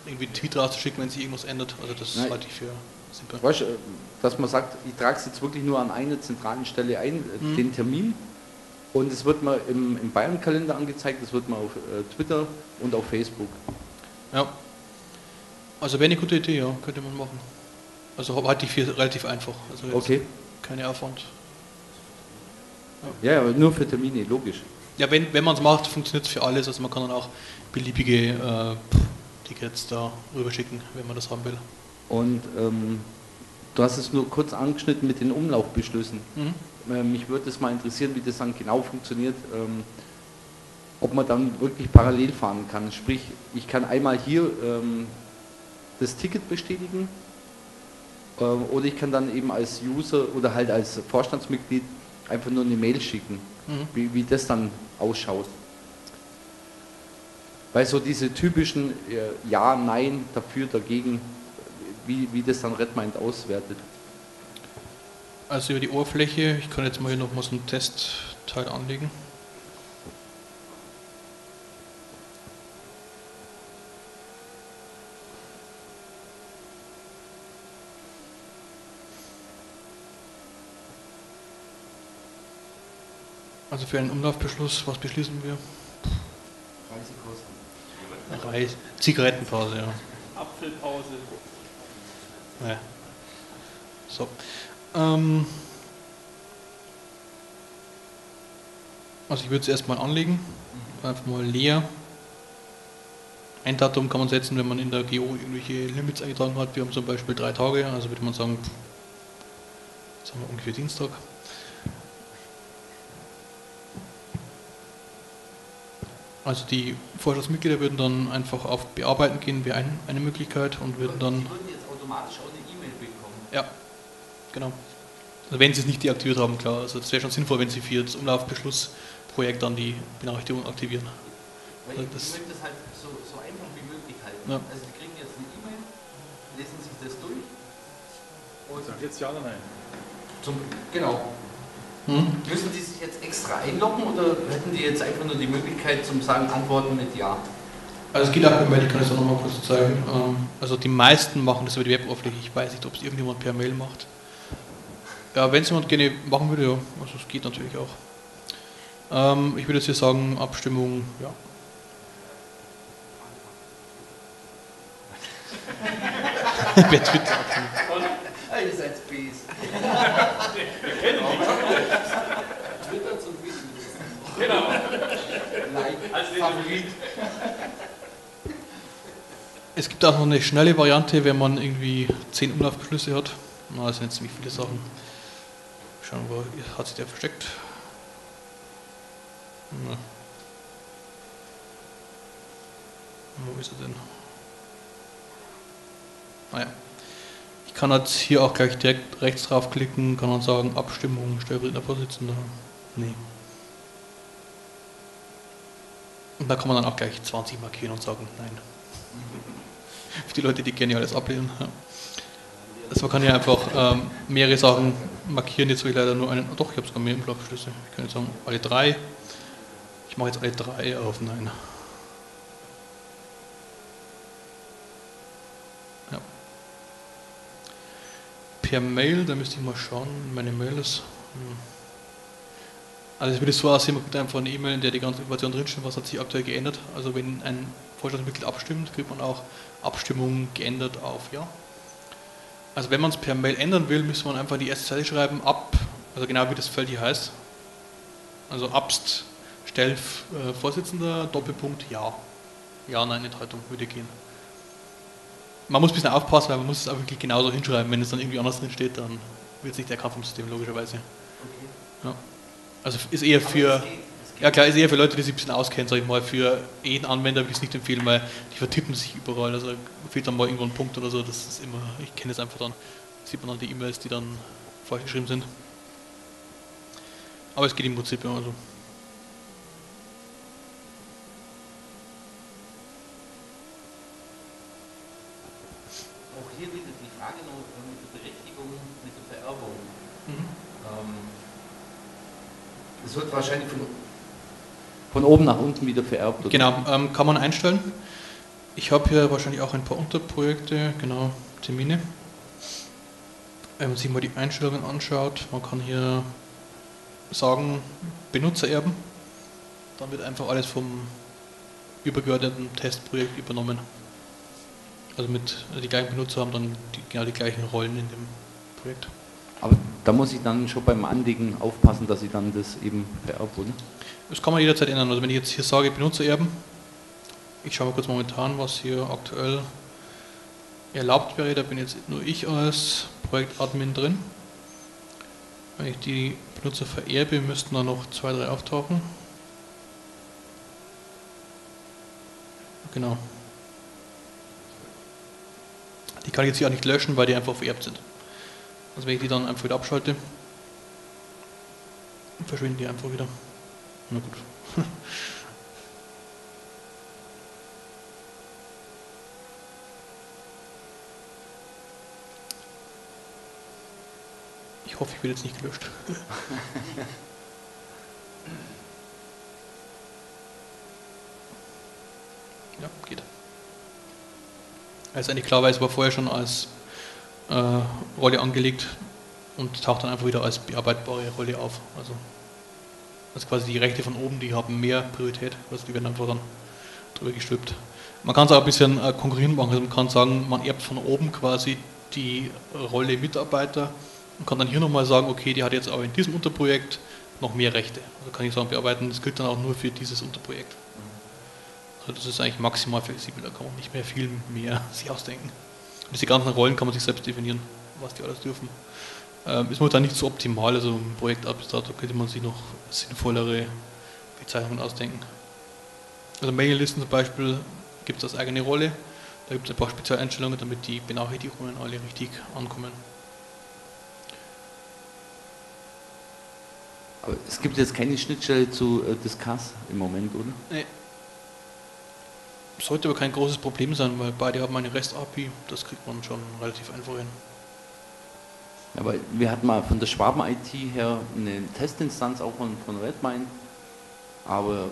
irgendwie einen Tweet rauszuschicken, wenn sich irgendwas ändert, also das Nein. halte ich für simpel. Weißt, dass man sagt, ich trage es jetzt wirklich nur an einer zentralen Stelle ein, äh, Mhm. den Termin. Und es wird mir im, im Bayern-Kalender angezeigt, es wird mir auf äh, Twitter und auf Facebook. Ja. Also wäre eine gute Idee, ja, könnte man machen. Also halte ich für relativ einfach. Also Okay. keine Aufwand. Ja, aber nur für Termine, logisch. Ja, wenn, wenn man es macht, funktioniert es für alles. Also man kann dann auch beliebige äh, Tickets da rüberschicken, wenn man das haben will. Und ähm, du hast es nur kurz angeschnitten mit den Umlaufbeschlüssen. Mhm. Äh, mich würde es mal interessieren, wie das dann genau funktioniert. Ähm, ob man dann wirklich parallel fahren kann. Sprich, ich kann einmal hier ähm, das Ticket bestätigen ähm, oder ich kann dann eben als User oder halt als Vorstandsmitglied einfach nur eine Mail schicken, Mhm. wie, wie das dann ausschaut. Weil so diese typischen äh, Ja, Nein, dafür, dagegen, wie, wie das dann Redmind auswertet. Also über die Oberfläche, ich kann jetzt mal hier noch mal so einen Testteil anlegen. Also für einen Umlaufbeschluss, was beschließen wir? Reis Zigarettenpause, ja. Apfelpause. Ja. So. Ähm, also ich würde es erstmal anlegen. Einfach mal leer. Ein Datum kann man setzen, wenn man in der GO irgendwelche Limits eingetragen hat. Wir haben zum Beispiel drei Tage, also würde man sagen, pff, haben wir ungefähr Dienstag. Also die Vorstandsmitglieder würden dann einfach auf Bearbeiten gehen, wäre ein, eine Möglichkeit und würden dann. Die würden jetzt automatisch auch eine E-Mail bekommen. Ja, genau. Also wenn sie es nicht deaktiviert haben, klar. Also es wäre schon sinnvoll, wenn sie für das Umlaufbeschlussprojekt dann die Benachrichtigung aktivieren. Weil ich, Das- ich möchte das halt so, so einfach wie möglich halten. Ja. Also die kriegen jetzt eine E-Mail, lesen sich das durch. Und Sag jetzt ja oder nein? zum, genau. Hm? Müssen die sich jetzt extra einloggen oder hätten die jetzt einfach nur die Möglichkeit zum sagen, antworten mit Ja? Also es geht auch per Mail, ich kann es auch nochmal kurz zeigen. Ähm, Also die meisten machen das über die Weboberfläche. Ich weiß nicht, ob es irgendjemand per Mail macht. Ja, wenn es jemand gerne machen würde, ja. Also es geht natürlich auch. Ähm, Ich würde jetzt hier sagen, Abstimmung, ja. Wer twittert? Ah, ihr seid Bs. Twitter zum Videos. Genau. Like, Favorit. Es gibt auch noch eine schnelle Variante, wenn man irgendwie 10 Umlaufbeschlüsse hat. Na, das sind jetzt ziemlich viele Sachen. Schauen wir, wo hat sich der versteckt? Na. Wo ist er denn? Ah ja. Ich kann jetzt hier auch gleich direkt rechts draufklicken, kann dann sagen Abstimmung, stellvertretender Vorsitzender. Nee. Und da kann man dann auch gleich 20 markieren und sagen Nein. Für die Leute, die gerne alles ablehnen. Ja. Also man kann ja einfach ähm, mehrere Sachen markieren. Jetzt will ich leider nur einen. Doch, ich habe sogar mehr Umlaufbeschlüsse. Ich kann jetzt sagen, alle drei. Ich mache jetzt alle drei auf Nein. Ja. Per Mail, da müsste ich mal schauen, meine Mail ist. Hm. Also es würde so aussehen, man kriegt einfach eine E-Mail, in der die ganze Information drinsteht, was hat sich aktuell geändert. Also wenn ein Vorstandsmitglied abstimmt, kriegt man auch Abstimmung geändert auf Ja. Also wenn man es per Mail ändern will, müsste man einfach in die erste Zeile schreiben, ab, also genau wie das Feld hier heißt. Also abst, Stell, äh, Vorsitzender, Doppelpunkt, Ja. Ja, nein, Enthaltung würde gehen. Man muss ein bisschen aufpassen, weil man muss es auch wirklich genauso hinschreiben. Wenn es dann irgendwie anders drin steht, dann wird es nicht erkannt vom System, logischerweise. Ja. Also ist eher für, ja klar, ist eher für Leute, die sich ein bisschen auskennen, sag ich mal. Für jeden Anwender würde ich es nicht empfehlen, weil die vertippen sich überall. Also fehlt dann mal irgendwo ein Punkt oder so. Das ist immer, ich kenne es einfach dann. Sieht man dann die E-Mails, die dann falsch geschrieben sind. Aber es geht im Prinzip immer so. Auch hier wieder die Frage noch mit der Berechtigung, mit der Vererbung. Ähm, Es wird wahrscheinlich von, von oben nach unten wieder vererbt. oder? Genau, ähm, kann man einstellen. Ich habe hier wahrscheinlich auch ein paar Unterprojekte, genau, Termine. Wenn man sich mal die Einstellungen anschaut, man kann hier sagen, Benutzer erben. Dann wird einfach alles vom übergeordneten Testprojekt übernommen. Also mit die gleichen Benutzer haben dann die, genau die gleichen Rollen in dem Projekt. Aber da muss ich dann schon beim Anlegen aufpassen, dass ich dann das eben vererbe, oder? Das kann man jederzeit ändern. Also wenn ich jetzt hier sage Benutzer erben, ich schaue mal kurz momentan, was hier aktuell erlaubt wäre. Da bin jetzt nur ich als Projektadmin drin. Wenn ich die Benutzer vererbe, müssten da noch zwei, drei auftauchen. Genau. Die kann ich jetzt hier auch nicht löschen, weil die einfach vererbt sind. Also wenn ich die dann einfach wieder abschalte, verschwinden die einfach wieder. Na gut. Ich hoffe, ich werde jetzt nicht gelöscht. Ja, geht. Also eigentlich klar, weil es war vorher schon als äh, Rolle angelegt und taucht dann einfach wieder als bearbeitbare Rolle auf. Also also quasi die Rechte von oben, die haben mehr Priorität, also die werden einfach dann drüber gestülpt. Man kann es auch ein bisschen äh, konkurrierend machen, also man kann sagen, man erbt von oben quasi die Rolle Mitarbeiter und kann dann hier nochmal sagen, okay, die hat jetzt aber in diesem Unterprojekt noch mehr Rechte. Also kann ich sagen, bearbeiten, das gilt dann auch nur für dieses Unterprojekt. Also das ist eigentlich maximal flexibel, da kann man nicht mehr viel mehr sich ausdenken. Diese ganzen Rollen kann man sich selbst definieren, was die alles dürfen. Ähm, ist momentan nicht so optimal, also im Projektadministrator könnte man sich noch sinnvollere Bezeichnungen ausdenken. Also Mailinglisten zum Beispiel gibt es als eigene Rolle. Da gibt es ein paar Spezialeinstellungen, damit die Benachrichtigungen alle richtig ankommen. Aber es gibt jetzt keine Schnittstelle zu äh, Discuss im Moment, oder? Nee. Sollte aber kein großes Problem sein, weil beide haben eine REST-API. Das kriegt man schon relativ einfach hin. Aber wir hatten mal von der Schwaben-IT her eine Testinstanz auch von, von Redmine, aber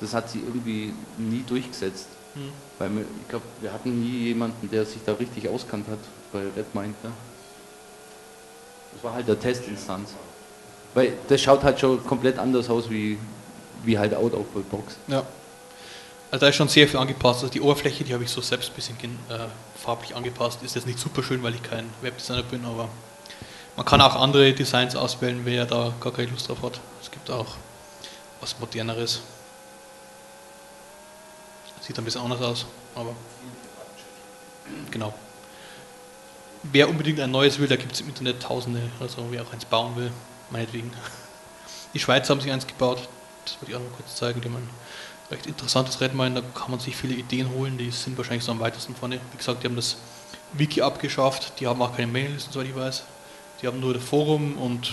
das hat sie irgendwie nie durchgesetzt. Hm. Weil wir, ich glaube, wir hatten nie jemanden, der sich da richtig auskannt hat bei Redmine. Ja. Das war halt der Testinstanz. Weil das schaut halt schon komplett anders aus wie, wie halt out of the box. Ja. Also da ist schon sehr viel angepasst. Also die Oberfläche, die habe ich so selbst ein bisschen äh, farblich angepasst. Ist jetzt nicht super schön, weil ich kein Webdesigner bin, aber man kann auch andere Designs auswählen, wer da gar keine Lust drauf hat. Es gibt auch was Moderneres. Sieht ein bisschen anders aus, aber genau. Wer unbedingt ein neues will, da gibt es im Internet tausende, also wer auch eins bauen will, meinetwegen. Die Schweizer haben sich eins gebaut, das wollte ich auch noch kurz zeigen, die ein recht interessantes Redmine, da kann man sich viele Ideen holen, die sind wahrscheinlich so am weitesten vorne. Wie gesagt, die haben das Wiki abgeschafft, die haben auch keine Mailinglisten, soweit ich weiß. Die haben nur das Forum und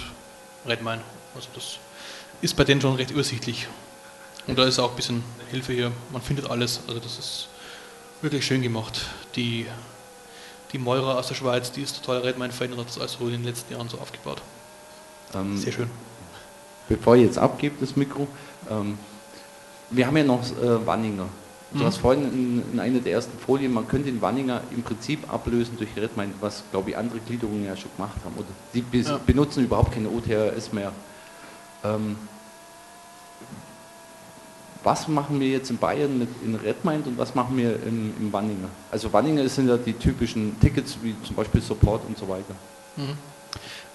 Redmine. Also das ist bei denen schon recht übersichtlich. Und da ist auch ein bisschen Hilfe hier. Man findet alles. Also das ist wirklich schön gemacht. Die, die Moira aus der Schweiz, die ist total Redmine-Fan und hat das also in den letzten Jahren so aufgebaut. Ähm, Sehr schön. Bevor ich jetzt abgebe, das Mikro, ähm, wir haben ja noch äh, Wanninger. Du mhm. hast vorhin in, in, einer der ersten Folien, man könnte den Wanninger im Prinzip ablösen durch Redmine, was glaube ich andere Gliederungen ja schon gemacht haben. Oder die ja. benutzen überhaupt keine OTRS mehr. Ähm, was machen wir jetzt in Bayern mit in Redmine und was machen wir im, im Wanninger? Also Wanninger sind ja die typischen Tickets wie zum Beispiel Support und so weiter. Mhm.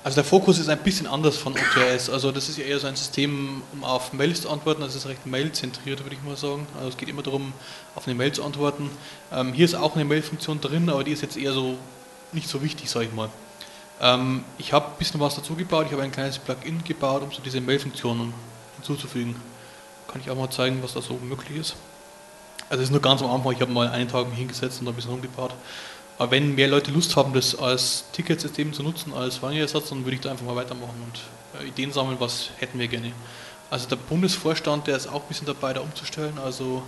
Also der Fokus ist ein bisschen anders von OTRS. Also das ist ja eher so ein System, um auf Mails zu antworten. Das ist recht mail-zentriert, würde ich mal sagen. Also es geht immer darum, auf eine Mail zu antworten. Ähm, hier ist auch eine Mail-Funktion drin, aber die ist jetzt eher so nicht so wichtig, sage ich mal. Ähm, ich habe ein bisschen was dazu gebaut. Ich habe ein kleines Plugin gebaut, um so diese Mail-Funktionen hinzuzufügen. Kann ich auch mal zeigen, was da so möglich ist. Also es ist nur ganz am Anfang. Ich habe mal einen Tag mich hingesetzt und ein bisschen rumgebaut. Aber wenn mehr Leute Lust haben, das als Ticketsystem zu nutzen, als Warnungsersatz, dann würde ich da einfach mal weitermachen und äh, Ideen sammeln, was hätten wir gerne. Also der Bundesvorstand, der ist auch ein bisschen dabei, da umzustellen. Also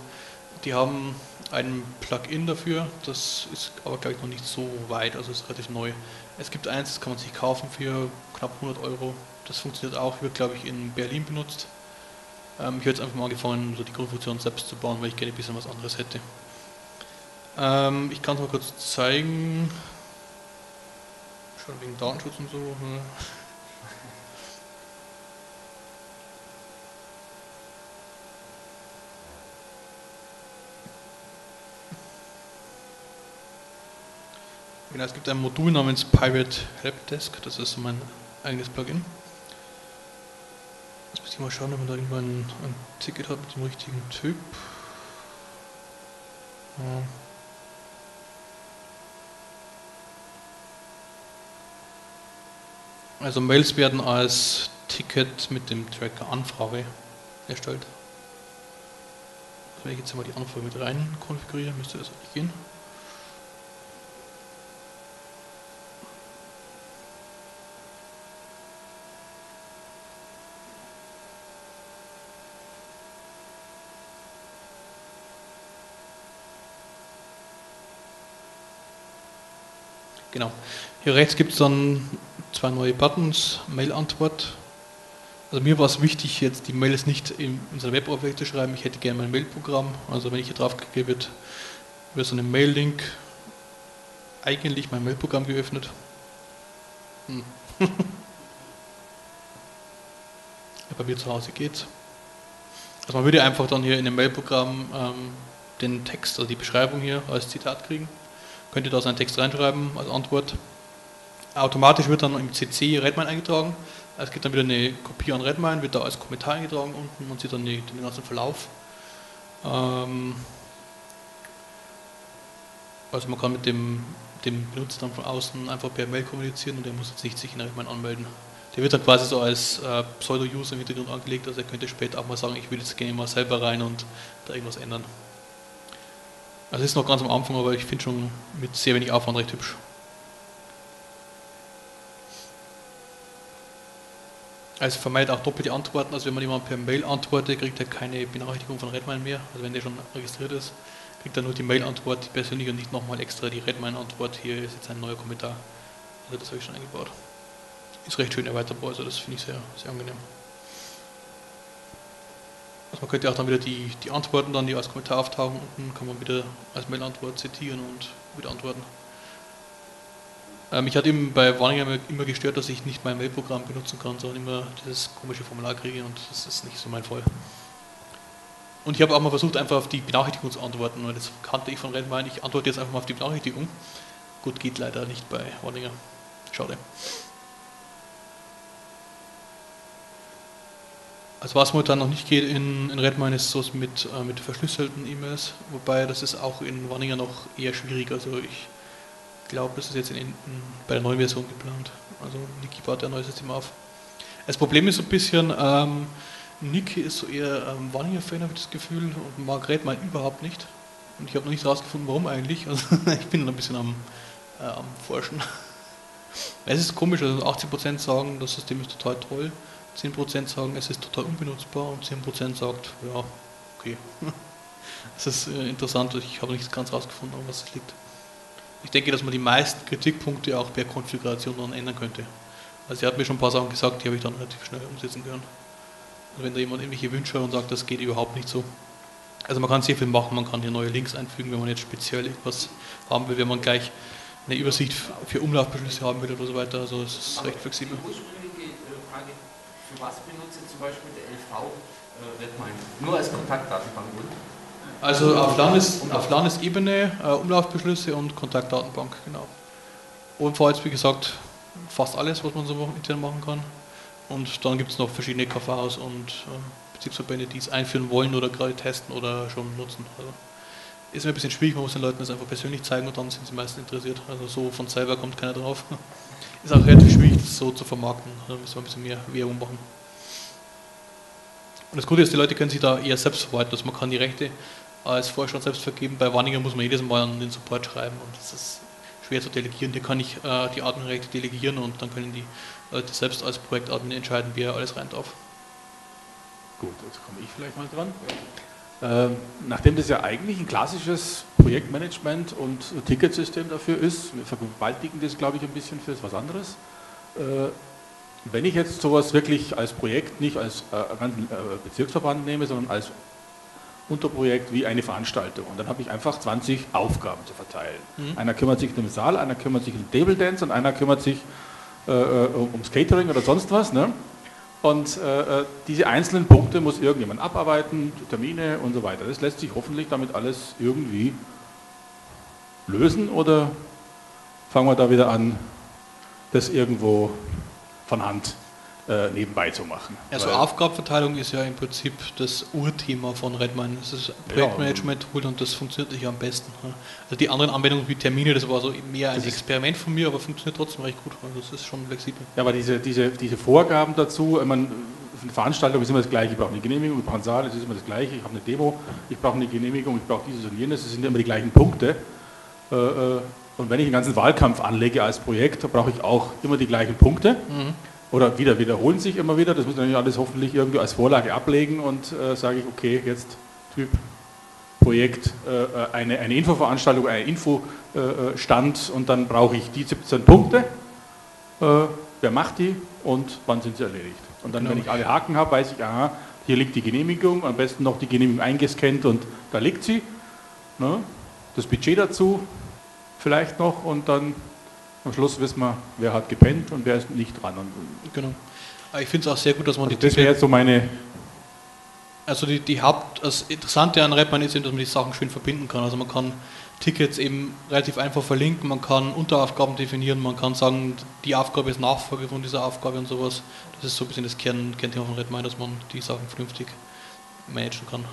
die haben ein Plugin dafür, das ist aber glaube ich noch nicht so weit, also ist relativ neu. Es gibt eins, das kann man sich kaufen für knapp 100 Euro. Das funktioniert auch, wird glaube ich in Berlin benutzt. Ähm, ich habe jetzt einfach mal angefangen, so die Grundfunktion selbst zu bauen, weil ich gerne ein bisschen was anderes hätte. Ähm, ich kann es mal kurz zeigen. Schon wegen Datenschutz und so. Hm. Genau, es gibt ein Modul namens Pirate Helpdesk, das ist mein eigenes Plugin. Jetzt muss ich mal schauen, ob man da irgendwann ein, ein Ticket hat mit dem richtigen Typ. Ja. Also Mails werden als Ticket mit dem Tracker Anfrage erstellt. wenn ich jetzt mal die Anfrage mit rein konfiguriere, müsste das eigentlich gehen. Genau. Hier rechts gibt es dann zwei neue Buttons, Mail-Antwort. Also mir war es wichtig, jetzt die Mails nicht in unserer Web-Oberfläche zu schreiben. Ich hätte gerne mein Mail-Programm. Also wenn ich hier draufklicke, wird über so einen Mail-Link eigentlich mein Mail-Programm geöffnet. Hm. bei mir zu Hause geht's. Also man würde einfach dann hier in dem Mail-Programm ähm, den Text, also die Beschreibung hier als Zitat kriegen. Könnt ihr da so einen Text reinschreiben als Antwort Automatisch wird dann im CC Redmine eingetragen. Es gibt dann wieder eine Kopie an Redmine, wird da als Kommentar eingetragen unten. Man sieht dann die, den ganzen Verlauf. Ähm also man kann mit dem, dem Benutzer dann von außen einfach per Mail kommunizieren und der muss jetzt nicht sich in Redmine anmelden. Der wird dann quasi so als äh, Pseudo-User im Hintergrund angelegt, also er könnte später auch mal sagen, ich will jetzt gerne mal selber rein und da irgendwas ändern. Also es ist noch ganz am Anfang, aber ich finde schon mit sehr wenig Aufwand recht hübsch. Also vermeidet auch doppelte Antworten, also wenn man jemand per Mail antwortet, kriegt er keine Benachrichtigung von Redmine mehr, also wenn der schon registriert ist, kriegt er nur die Mail-Antwort, die persönliche und nicht nochmal extra die Redmine-Antwort, hier ist jetzt ein neuer Kommentar. Also das habe ich schon eingebaut. Ist recht schön erweiterbar, also das finde ich sehr, sehr angenehm. Also man könnte auch dann wieder die, die Antworten dann, die als Kommentar auftauchen, unten kann man wieder als Mail-Antwort zitieren und wieder antworten. Ähm, mich hat eben bei Warninger immer gestört, dass ich nicht mein Mail-Programm benutzen kann, sondern immer dieses komische Formular kriege und das ist nicht so mein Fall. Und ich habe auch mal versucht, einfach auf die Benachrichtigung zu antworten, weil das kannte ich von Redmine. Ich antworte jetzt einfach mal auf die Benachrichtigung. Gut, geht leider nicht bei Warninger. Schade. Also was momentan noch nicht geht in, in Redmine ist so mit, äh, mit verschlüsselten E-Mails, wobei das ist auch in Warninger noch eher schwierig. Also ich glaube, das ist jetzt in, in, bei der neuen Version geplant. Also Niki baut ein neues System auf. Das Problem ist so ein bisschen, ähm, Niki ist so eher ähm, Vanilla-Fan, habe ich das Gefühl, und Margret meint überhaupt nicht. Und ich habe noch nicht herausgefunden, warum eigentlich. Also ich bin noch ein bisschen am, äh, am Forschen. Es ist komisch, also 80% sagen, das System ist total toll, 10% sagen, es ist total unbenutzbar und 10% sagt, ja, okay. Das ist äh, interessant, ich habe nicht ganz herausgefunden, was es liegt. Ich denke, dass man die meisten Kritikpunkte auch per Konfiguration dann ändern könnte. Also sie hat mir schon ein paar Sachen gesagt, die habe ich dann relativ schnell umsetzen können. Also wenn da jemand irgendwelche Wünsche hat und sagt, das geht überhaupt nicht so. Also man kann sehr viel machen, man kann hier neue Links einfügen, wenn man jetzt speziell etwas haben will, wenn man gleich eine Übersicht für Umlaufbeschlüsse haben will oder so weiter. Also es ist recht flexibel. Ursprüngliche Frage, für was benutzt ihr zum Beispiel der LV äh? Nur als Kontaktdatenbank, oder? Also auf, Landes, auf Landesebene äh, Umlaufbeschlüsse und Kontaktdatenbank, genau. Vor wie gesagt, fast alles, was man so intern machen kann. Und dann gibt es noch verschiedene KVs und äh, Betriebsverbände, die es einführen wollen oder gerade testen oder schon nutzen. Also ist mir ein bisschen schwierig, man muss den Leuten das einfach persönlich zeigen und dann sind sie meistens interessiert. Also so von selber kommt keiner drauf. Ist auch relativ schwierig, das so zu vermarkten. Da müssen wir ein bisschen mehr Werbung machen. Und das Gute ist, die Leute können sich da eher selbst verwalten. Also man kann die Rechte als Vorstand selbst vergeben. Bei Wanninger muss man jedes Mal an den Support schreiben und das ist schwer zu delegieren. Hier kann ich äh, die Adminrechte delegieren und dann können die Leute selbst als Projektadmin entscheiden, wer alles rein darf. Gut, jetzt komme ich vielleicht mal dran. Ähm, nachdem das ja eigentlich ein klassisches Projektmanagement und Ticketsystem dafür ist, wir vergewaltigen das, glaube ich, ein bisschen für was anderes. Äh, wenn ich jetzt sowas wirklich als Projekt nicht als äh, äh Bezirksverband nehme, sondern als Unterprojekt wie eine Veranstaltung. Und dann habe ich einfach 20 Aufgaben zu verteilen. Mhm. Einer kümmert sich um den Saal, einer kümmert sich um Table Dance und einer kümmert sich äh, äh ums Catering oder sonst was. Ne? Und äh, äh, diese einzelnen Punkte muss irgendjemand abarbeiten, Termine und so weiter. Das lässt sich hoffentlich damit alles irgendwie lösen oder fangen wir da wieder an, das irgendwo von Hand äh, nebenbei zu machen. Also Aufgabenverteilung ist ja im Prinzip das Urthema von Redmine. Das ist Projektmanagement-Tool ja. und das funktioniert ja am besten. Also die anderen Anwendungen wie Termine, das war so mehr ein Experiment von mir, aber funktioniert trotzdem recht gut. Also das ist schon flexibel. Ja, aber diese, diese, diese Vorgaben dazu, ich meine, eine Veranstaltung ist immer das Gleiche. Ich brauche eine Genehmigung, ich brauche einen Saal, es ist immer das Gleiche. Ich habe eine Demo, ich brauche eine Genehmigung, ich brauche dieses und jenes. Es sind immer die gleichen Punkte. Äh, äh, und wenn ich einen ganzen Wahlkampf anlege als Projekt, brauche ich auch immer die gleichen Punkte. Mhm oder wieder wiederholen sich immer wieder. Das muss man alles hoffentlich irgendwie als Vorlage ablegen und äh, sage ich, okay, jetzt Typ Projekt, äh, äh eine, eine Infoveranstaltung, ein Infostand äh, und dann brauche ich die 17 Punkte. Äh, wer macht die und wann sind sie erledigt? Und dann, genau. wenn ich alle Haken habe, weiß ich, aha, hier liegt die Genehmigung, am besten noch die Genehmigung eingescannt und da liegt sie. Ne? Das Budget dazu vielleicht noch und dann am Schluss wissen wir, wer hat gepennt und wer ist nicht dran. genau. Ich finde es auch sehr gut, dass man also die. Das wäre jetzt so meine. Also die, die Haupt, das Interessante an Redmine ist, dass man die Sachen schön verbinden kann. Also man kann Tickets eben relativ einfach verlinken, man kann Unteraufgaben definieren, man kann sagen, die Aufgabe ist Nachfolge von dieser Aufgabe und sowas. Das ist so ein bisschen das Kern, Kernthema von Redmine, dass man die Sachen vernünftig managen kann.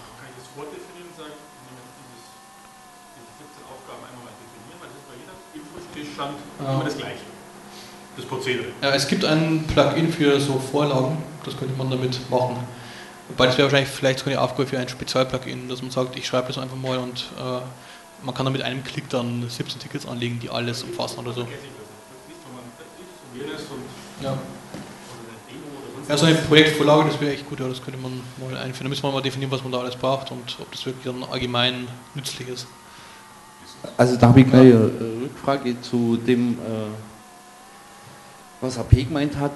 Stand ja. immer das Gleiche. das Prozedere. Ja, es gibt ein Plugin für so Vorlagen, das könnte man damit machen. Wobei das wäre wahrscheinlich vielleicht sogar eine Aufgabe für ein Spezialplugin, dass man sagt, ich schreibe das einfach mal und äh, man kann dann mit einem Klick dann 17 Tickets anlegen, die alles umfassen oder so. Ja. Ja, so eine Projektvorlage, das wäre echt gut, ja, das könnte man mal einführen. Da müssen wir mal definieren, was man da alles braucht und ob das wirklich dann allgemein nützlich ist. Also da habe ich gleich eine Rückfrage zu dem, äh, was HP gemeint hat.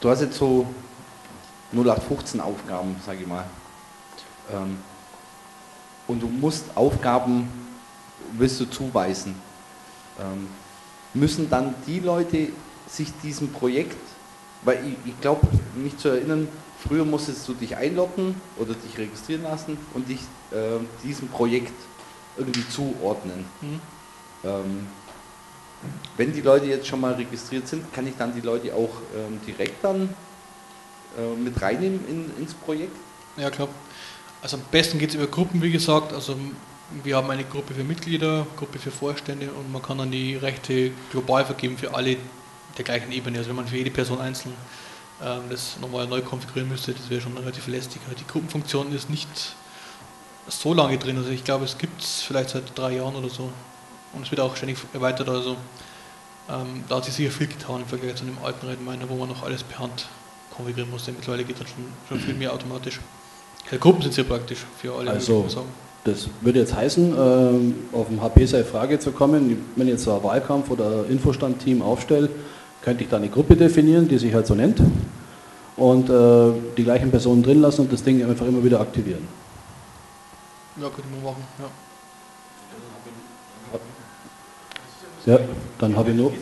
Du hast jetzt so 0815 Aufgaben, sage ich mal. Ähm, und du musst Aufgaben, willst du zuweisen. Ähm, müssen dann die Leute sich diesem Projekt, weil ich, ich glaube, mich zu erinnern, früher musstest du dich einloggen oder dich registrieren lassen und dich äh, diesem Projekt irgendwie zuordnen. Mhm. Ähm, wenn die Leute jetzt schon mal registriert sind, kann ich dann die Leute auch ähm, direkt dann äh, mit reinnehmen in, ins Projekt? Ja, klar. Also am besten geht es über Gruppen, wie gesagt. Also wir haben eine Gruppe für Mitglieder, Gruppe für Vorstände und man kann dann die Rechte global vergeben für alle der gleichen Ebene. Also wenn man für jede Person einzeln ähm, das nochmal neu konfigurieren müsste, das wäre schon relativ lästig. Die Gruppenfunktion ist nicht so lange drin. Also ich glaube, es gibt es vielleicht seit drei Jahren oder so. Und es wird auch ständig erweitert. Also ähm, da hat sich sicher viel getan im Vergleich zu dem alten Redminer, wo man noch alles per Hand konfigurieren musste. Mittlerweile geht das schon, schon viel mehr automatisch. Ja, Gruppen sind sehr praktisch für alle. Also, das würde jetzt heißen, ähm, auf dem HP sei Frage zu kommen, wenn ich jetzt ein Wahlkampf oder Infostandteam aufstelle, könnte ich da eine Gruppe definieren, die sich halt so nennt und äh, die gleichen Personen drin lassen und das Ding einfach immer wieder aktivieren. Ja, könnte man machen, ja. Ja, dann habe ich nur.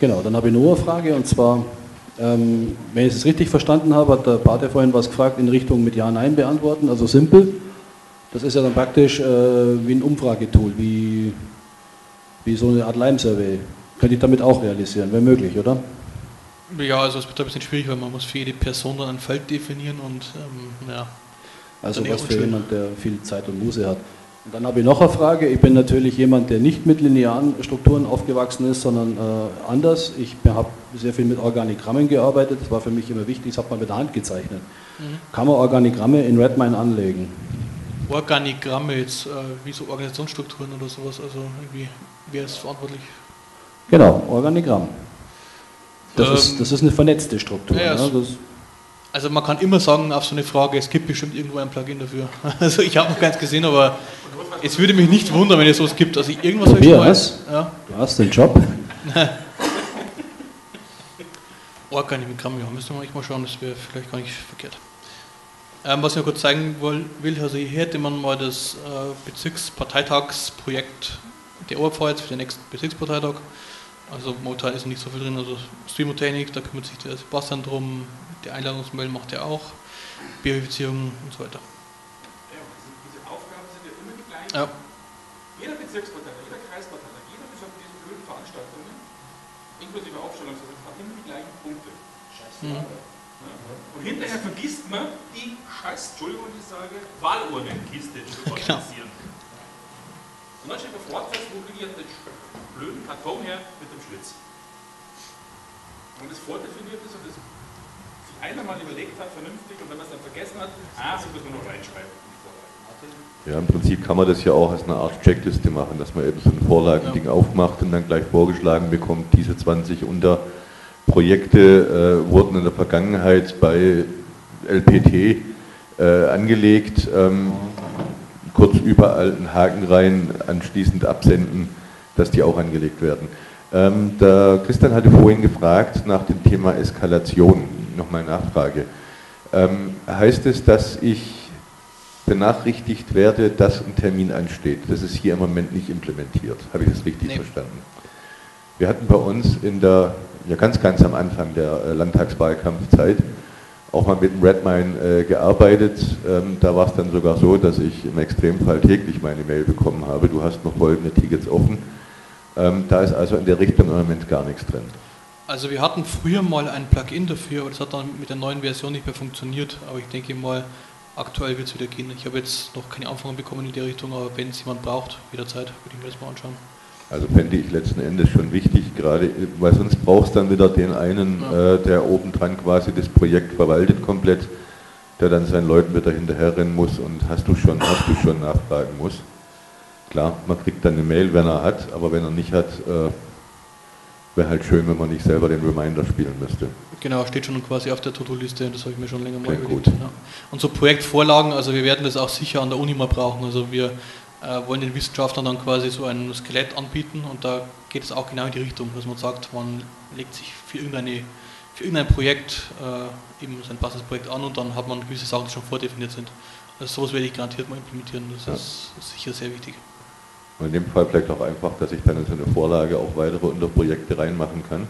Genau, dann habe ich nur eine Frage und zwar, ähm, wenn ich es richtig verstanden habe, hat der Bart ja vorhin was gefragt in Richtung mit Ja, Nein beantworten, also simpel. Das ist ja dann praktisch äh, wie ein Umfragetool, wie, wie so eine Art Lime-Survey. Könnte ich damit auch realisieren, wäre möglich, oder? Ja, also es wird ein bisschen schwierig, weil man muss für jede Person dann ein Feld definieren und ähm, ja. Also was für jemand, der viel Zeit und Muße hat. Und dann habe ich noch eine Frage. Ich bin natürlich jemand, der nicht mit linearen Strukturen aufgewachsen ist, sondern äh, anders. Ich habe sehr viel mit Organigrammen gearbeitet. Das war für mich immer wichtig. Das hat man mit der Hand gezeichnet. Mhm. Kann man Organigramme in Redmine anlegen? Organigramme jetzt, äh, wie so Organisationsstrukturen oder sowas. Also irgendwie, wer ist verantwortlich? Genau, Organigramm. Das, ähm, ist, das ist eine vernetzte Struktur. Ja, ne? Also man kann immer sagen auf so eine Frage, es gibt bestimmt irgendwo ein Plugin dafür. Also ich habe noch keins gesehen, aber es würde mich nicht wundern, wenn es sowas gibt. Also irgendwas Tobias, ja. du hast den Job. Organigramm, ja, müssen wir eigentlich mal schauen, das wäre vielleicht gar nicht verkehrt. Ähm, was ich noch kurz zeigen will, also hier hätte man mal das äh, Bezirksparteitagsprojekt der Oberpfalz für den nächsten Bezirksparteitag. Also momentan ist nicht so viel drin, also Streamotechnik, da kümmert sich der Sebastian drum, die Einladungsmail macht er auch, Verifizierung und so weiter. Ja. Jeder Bezirksparteitag, jeder Kreisparteitag, jeder dieser blöden Veranstaltungen, inklusive Aufstellungsgesetz, hat immer die gleichen Punkte. Scheiße. Mhm. Und hinterher vergisst man die Scheiß, Entschuldigung, ich sage, Wahlurnenkiste zu genau. organisieren. Genau. Und dann steht der Fortfest, wo kriege ich den blöden Karton her mit dem Schlitz. Und das vordefiniert ist und das einer mal überlegt hat, vernünftig, und wenn man es dann vergessen hat, ah, so muss man noch reinschreiben. Ja, im Prinzip kann man das ja auch als eine Art Checkliste machen, dass man eben so ein Vorlagending ja. aufmacht und dann gleich vorgeschlagen bekommt, diese 20 Unterprojekte äh, wurden in der Vergangenheit bei LPT äh, angelegt, ähm, kurz überall einen Haken rein, anschließend absenden, dass die auch angelegt werden. Ähm, der Christian hatte vorhin gefragt nach dem Thema Eskalation, nochmal Nachfrage. Ähm, heißt es, dass ich benachrichtigt werde, dass ein Termin ansteht. Das ist hier im Moment nicht implementiert. Habe ich das richtig nee. verstanden? Wir hatten bei uns in der, ja ganz, ganz am Anfang der äh, Landtagswahlkampfzeit auch mal mit dem Redmine äh, gearbeitet. Ähm, da war es dann sogar so, dass ich im Extremfall täglich meine Mail bekommen habe, du hast noch folgende Tickets offen. Ähm, da ist also in der Richtung im Moment gar nichts drin. Also wir hatten früher mal ein Plugin dafür, aber das hat dann mit der neuen Version nicht mehr funktioniert. Aber ich denke mal, aktuell wird es wieder gehen. Ich habe jetzt noch keine Anfragen bekommen in die Richtung, aber wenn es jemand braucht, jederzeit, würde ich mir das mal anschauen. Also fände ich letzten Endes schon wichtig, gerade, weil sonst brauchst du dann wieder den einen, Ja. äh, der obendran quasi das Projekt verwaltet komplett, der dann seinen Leuten wieder hinterherrennen muss und hast du schon, hast du schon nachfragen muss. Klar, man kriegt dann eine Mail, wenn er hat, aber wenn er nicht hat, äh, wäre halt schön, wenn man nicht selber den Reminder spielen müsste. Genau, steht schon quasi auf der To-Do-Liste, das habe ich mir schon länger mal Klingt überlegt. gut. Ja. Und so Projektvorlagen, also wir werden das auch sicher an der Uni mal brauchen. Also wir äh, wollen den Wissenschaftlern dann quasi so ein Skelett anbieten und da geht es auch genau in die Richtung, dass man sagt, man legt sich für, irgendeine, für irgendein Projekt äh, eben sein passendes Projekt an und dann hat man gewisse Sachen, die schon vordefiniert sind. Also sowas werde ich garantiert mal implementieren, das Ja. ist sicher sehr wichtig. Und in dem Fall vielleicht auch einfach, dass ich dann in so eine Vorlage auch weitere Unterprojekte reinmachen kann,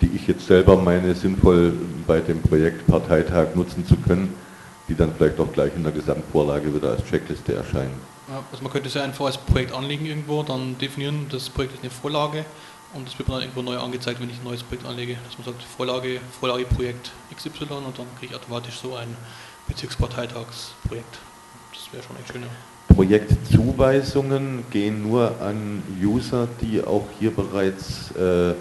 die ich jetzt selber meine, sinnvoll bei dem Projekt Parteitag nutzen zu können, die dann vielleicht auch gleich in der Gesamtvorlage wieder als Checkliste erscheinen. Ja, also man könnte es ja einfach als Projekt anlegen irgendwo, dann definieren, das Projekt ist eine Vorlage und das wird dann irgendwo neu angezeigt, wenn ich ein neues Projekt anlege. Dass man sagt, Vorlage, Vorlage Projekt XY und dann kriege ich automatisch so ein Bezirksparteitagsprojekt. Das wäre schon echt schön. Projektzuweisungen gehen nur an User, die auch hier bereits äh,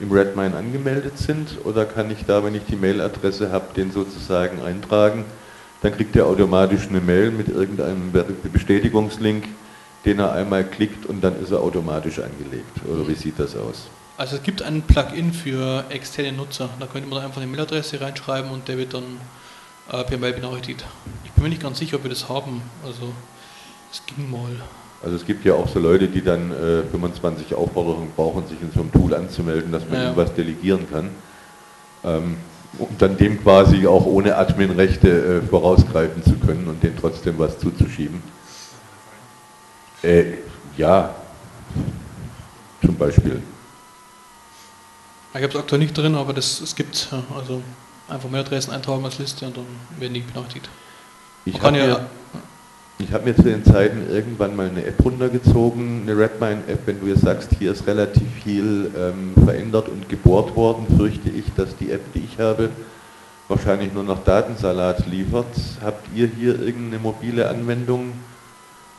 im Redmine angemeldet sind oder kann ich da, wenn ich die Mailadresse habe, den sozusagen eintragen? Dann kriegt er automatisch eine Mail mit irgendeinem Bestätigungslink, den er einmal klickt und dann ist er automatisch angelegt. Oder wie sieht das aus? Also es gibt ein Plugin für externe Nutzer. Da könnte man einfach eine Mailadresse reinschreiben und der wird dann äh, per Mail benachrichtigt. Ich bin mir nicht ganz sicher, ob wir das haben. Also es ging mal. Also es gibt ja auch so Leute, die dann äh, 25 Aufforderungen brauchen, sich in so einem Tool anzumelden, dass man Ja. ihnen was delegieren kann. Ähm, um dann dem quasi auch ohne Adminrechte äh, vorausgreifen zu können und dem trotzdem was zuzuschieben. Äh, ja, zum Beispiel. Ich habe es aktuell nicht drin, aber das, es gibt ja, also einfach Mailadressen eintragen als Liste und dann werden die benachrichtigt. Ich kann habe ja, mir, ich hab mir zu den Zeiten irgendwann mal eine App runtergezogen, eine Redmine-App, wenn du jetzt sagst, hier ist relativ viel ähm, verändert und gebohrt worden, fürchte ich, dass die App, die ich habe, wahrscheinlich nur noch Datensalat liefert. Habt ihr hier irgendeine mobile Anwendung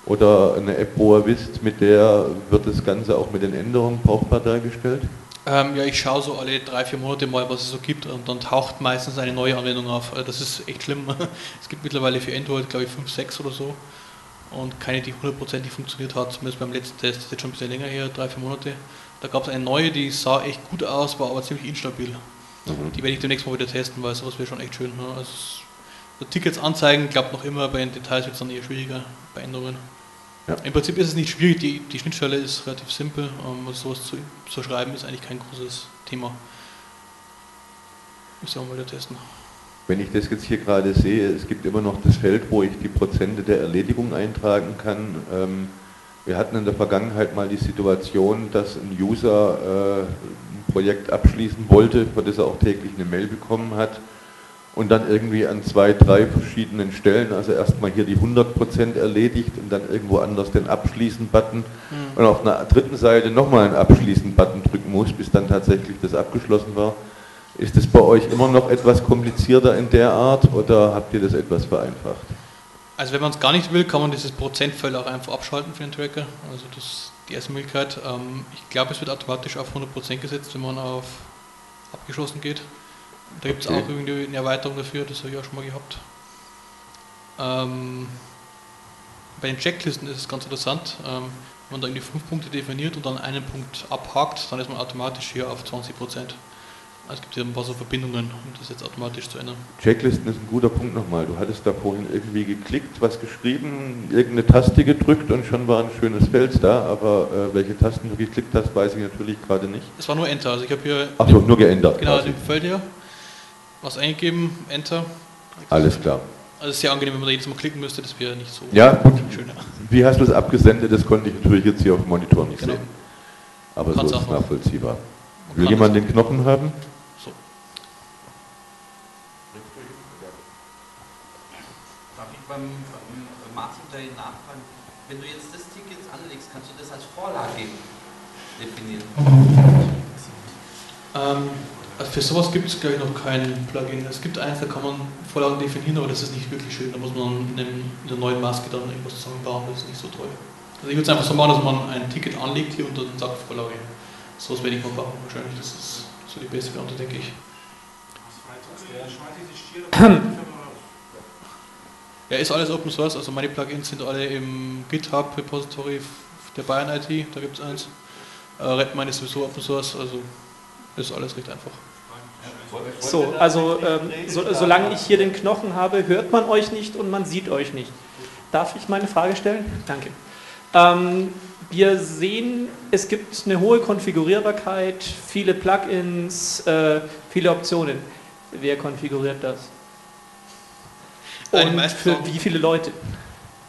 oder eine App, wo ihr wisst, mit der wird das Ganze auch mit den Änderungen brauchbar dargestellt? ähm, ja, ich schaue so alle drei, vier Monate mal, was es so gibt und dann taucht meistens eine neue Anwendung auf. Also das ist echt schlimm. Es gibt mittlerweile für Android, glaube ich, 5, 6 oder so und keine, die hundertprozentig funktioniert hat, zumindest beim letzten Test, das ist jetzt schon ein bisschen länger her, drei, vier Monate. Da gab es eine neue, die sah echt gut aus, war aber ziemlich instabil. Mhm. Die werde ich demnächst mal wieder testen, weil sowas wäre schon echt schön. Ne? Also Tickets anzeigen klappt noch immer, bei den Details wird es dann eher schwieriger bei Änderungen. Ja. Im Prinzip ist es nicht schwierig, die, die Schnittstelle ist relativ simpel. Ähm, sowas zu, zu schreiben ist eigentlich kein großes Thema. Müssen wir auch mal wieder testen. Wenn ich das jetzt hier gerade sehe, es gibt immer noch das Feld, wo ich die Prozente der Erledigung eintragen kann. Ähm, wir hatten in der Vergangenheit mal die Situation, dass ein User äh, ein Projekt abschließen wollte, für das er auch täglich eine Mail bekommen hat und dann irgendwie an zwei, drei verschiedenen Stellen, also erstmal hier die 100% erledigt und dann irgendwo anders den Abschließen-Button und auf einer dritten Seite nochmal einen Abschließen-Button drücken muss, bis dann tatsächlich das abgeschlossen war. Ist es bei euch immer noch etwas komplizierter in der Art oder habt ihr das etwas vereinfacht? Also wenn man es gar nicht will, kann man dieses Prozentfeld auch einfach abschalten für den Tracker. Also das ist die erste Möglichkeit. Ähm, ich glaube, es wird automatisch auf 100% gesetzt, wenn man auf abgeschlossen geht. Da gibt es Okay. auch irgendwie eine Erweiterung dafür, das habe ich auch schon mal gehabt. Ähm, bei den Checklisten ist es ganz interessant. Ähm, wenn man da irgendwie fünf Punkte definiert und dann einen Punkt abhakt, dann ist man automatisch hier auf 20%. Es gibt hier ein paar so Verbindungen, um das jetzt automatisch zu ändern. Checklisten ist ein guter Punkt nochmal. Du hattest da vorhin irgendwie geklickt, was geschrieben, irgendeine Taste gedrückt und schon war ein schönes Feld da, aber äh, welche Tasten du geklickt hast, weiß ich natürlich gerade nicht. Es war nur Enter, also ich habe hier Achso, nur geändert. Genau, quasi. dem Feld hier. Was eingegeben, Enter. Alles klar. Also es ist sehr angenehm, wenn man da jedes Mal klicken müsste, das wäre nicht so Ja, gut. schön. ja. Wie hast du es abgesendet? Das konnte ich natürlich jetzt hier auf dem Monitor nicht Genau. sehen. Aber so ist es nachvollziehbar. Will jemand den Knochen haben? So. Darf ich beim, beim Martin da nachfragen? Wenn du jetzt das Ticket anlegst, kannst du das als Vorlage definieren? Ähm, also für sowas gibt es, glaube ich, noch kein Plugin. Es gibt eins, da kann man Vorlagen definieren, aber das ist nicht wirklich schön. Da muss man in, einem, in der neuen Maske dann irgendwas zusammenbauen, das ist nicht so toll. Also ich würde es einfach so machen, dass man ein Ticket anlegt hier und dann sagt Vorlage. So werde ich mal machen wahrscheinlich. Das ist so die beste Variante, denke ich. Ja, ist alles Open Source, also meine Plugins sind alle im GitHub Repository der Bayern IT, da gibt es eins. Äh, Redmine ist sowieso Open Source, also ist alles recht einfach. So, also ähm, so, solange ich hier den Knochen habe, hört man euch nicht und man sieht euch nicht. Darf ich meine Frage stellen? Danke. Ähm, wir sehen, es gibt eine hohe Konfigurierbarkeit, viele Plugins, äh, viele Optionen. Wer konfiguriert das? Und für wie viele Leute?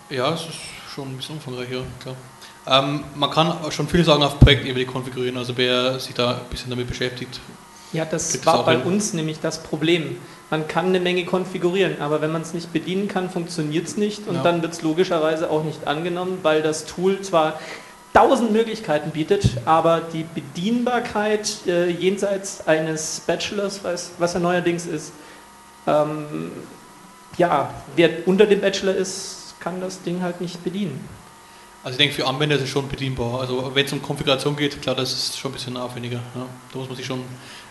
Ja, es ist schon ein bisschen umfangreicher, klar. Ähm, man kann schon viele Sachen auf Projektebene konfigurieren, also wer sich da ein bisschen damit beschäftigt. Ja, das Kriegt's war auch bei hin. uns nämlich das Problem. Man kann eine Menge konfigurieren, aber wenn man es nicht bedienen kann, funktioniert es nicht und Ja. dann wird es logischerweise auch nicht angenommen, weil das Tool zwar tausend Möglichkeiten bietet, aber die Bedienbarkeit äh, jenseits eines Bachelors, was, was er neuerdings ist, ähm, ja, wer unter dem Bachelor ist, kann das Ding halt nicht bedienen. Also ich denke, für Anwender ist es schon bedienbar. Also wenn es um Konfiguration geht, klar, das ist schon ein bisschen aufwendiger. Ja. Da muss man sich schon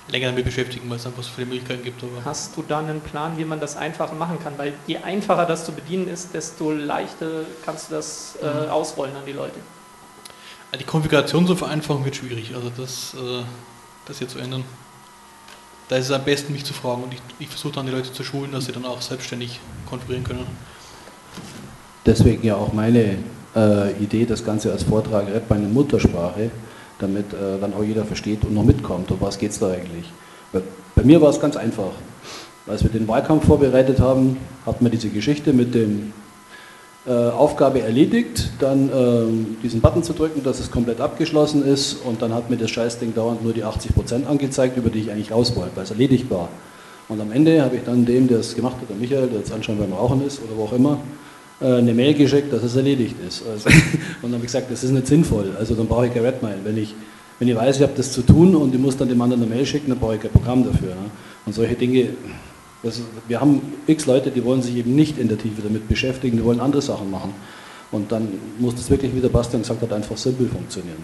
länger damit beschäftigen, weil es einfach so viele Möglichkeiten gibt. Hast du da einen Plan, wie man das einfacher machen kann? Weil je einfacher das zu bedienen ist, desto leichter kannst du das äh, ausrollen an die Leute. die Konfiguration zu vereinfachen wird schwierig. Also das, äh, das hier zu ändern. Da ist es am besten, mich zu fragen und ich, ich versuche dann die Leute zu schulen, dass sie dann auch selbstständig konfigurieren können. Deswegen ja auch meine äh, Idee, das Ganze als Vortrag Red meine Muttersprache, damit äh, dann auch jeder versteht und noch mitkommt. Um was geht es da eigentlich? Weil bei mir war es ganz einfach. Als wir den Wahlkampf vorbereitet haben, hatten wir diese Geschichte mit dem Aufgabe erledigt, dann ähm, diesen Button zu drücken, dass es komplett abgeschlossen ist und dann hat mir das Scheißding dauernd nur die 80% angezeigt, über die ich eigentlich raus wollte, weil es erledigt war. Und am Ende habe ich dann dem, der es gemacht hat, der Michael, der jetzt anscheinend beim Rauchen ist oder wo auch immer, äh, eine Mail geschickt, dass es erledigt ist. Also, und dann habe ich gesagt, das ist nicht sinnvoll, also dann brauche ich kein Redmine. Wenn ich, wenn ich weiß, ich habe das zu tun und ich muss dann dem anderen eine Mail schicken, dann brauche ich kein Programm dafür. Ne? Und solche Dinge, das, wir haben x Leute, die wollen sich eben nicht in der Tiefe damit beschäftigen, die wollen andere Sachen machen. Und dann muss das wirklich, wie der Bastian gesagt hat, einfach simpel funktionieren.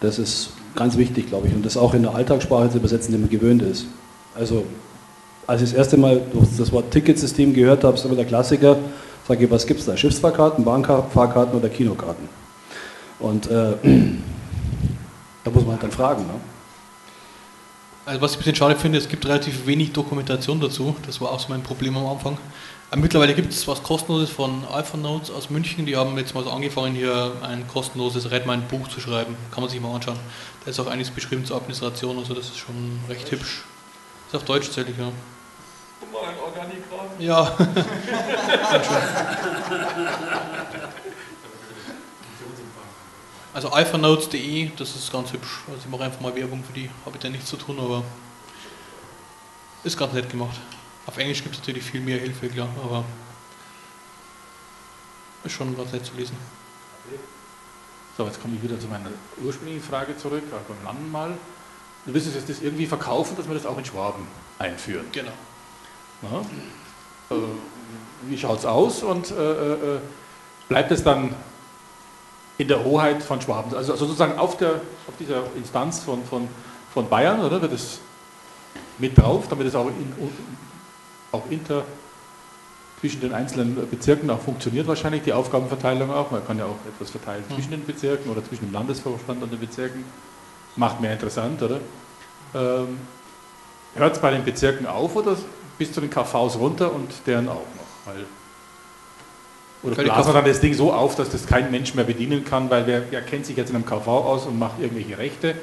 Das ist ganz wichtig, glaube ich, und das auch in der Alltagssprache zu übersetzen, die man gewöhnt ist. Also, als ich das erste Mal das Wort Ticketsystem gehört habe, ist immer der Klassiker, sage ich, was gibt es da? Schiffsfahrkarten, Bahnfahrkarten oder Kinokarten? Und äh, da muss man halt dann fragen. Ne? Also was ich ein bisschen schade finde, es gibt relativ wenig Dokumentation dazu. Das war auch so mein Problem am Anfang. Aber mittlerweile gibt es was kostenloses von Alpha Notes aus München. Die haben jetzt mal so angefangen, hier ein kostenloses Redmine-Buch zu schreiben. Kann man sich mal anschauen. Da ist auch einiges beschrieben zur Administration. Also das ist schon recht hübsch. Ist auf Deutsch tatsächlich, ja. Ja. Also alphanotes.de, das ist ganz hübsch. Also ich mache einfach mal Werbung für die, habe ich da nichts zu tun, aber ist ganz nett gemacht. Auf Englisch gibt es natürlich viel mehr Hilfe, klar, aber ist schon ganz nett zu lesen. So, jetzt komme ich wieder zu meiner ursprünglichen Frage zurück, auch beim Landen mal. Du willst uns jetzt das irgendwie verkaufen, dass wir das auch in Schwaben einführen. Genau. Ja. Äh, wie schaut es aus und äh, äh, bleibt es dann in der Hoheit von Schwaben? Also sozusagen auf, der, auf dieser Instanz von, von, von Bayern, oder? Wird es mit drauf, damit es auch, in, auch inter zwischen den einzelnen Bezirken auch funktioniert wahrscheinlich, die Aufgabenverteilung auch. Man kann ja auch etwas verteilen zwischen den Bezirken oder zwischen dem Landesvorstand und den Bezirken. Macht mehr interessant, oder? Ähm, Hört es bei den Bezirken auf oder bis zu den KVs runter und deren auch noch? Weil, oder blasen wir dann das Ding so auf, dass das kein Mensch mehr bedienen kann, weil wer, wer kennt sich jetzt in einem KV aus und macht irgendwelche Rechte.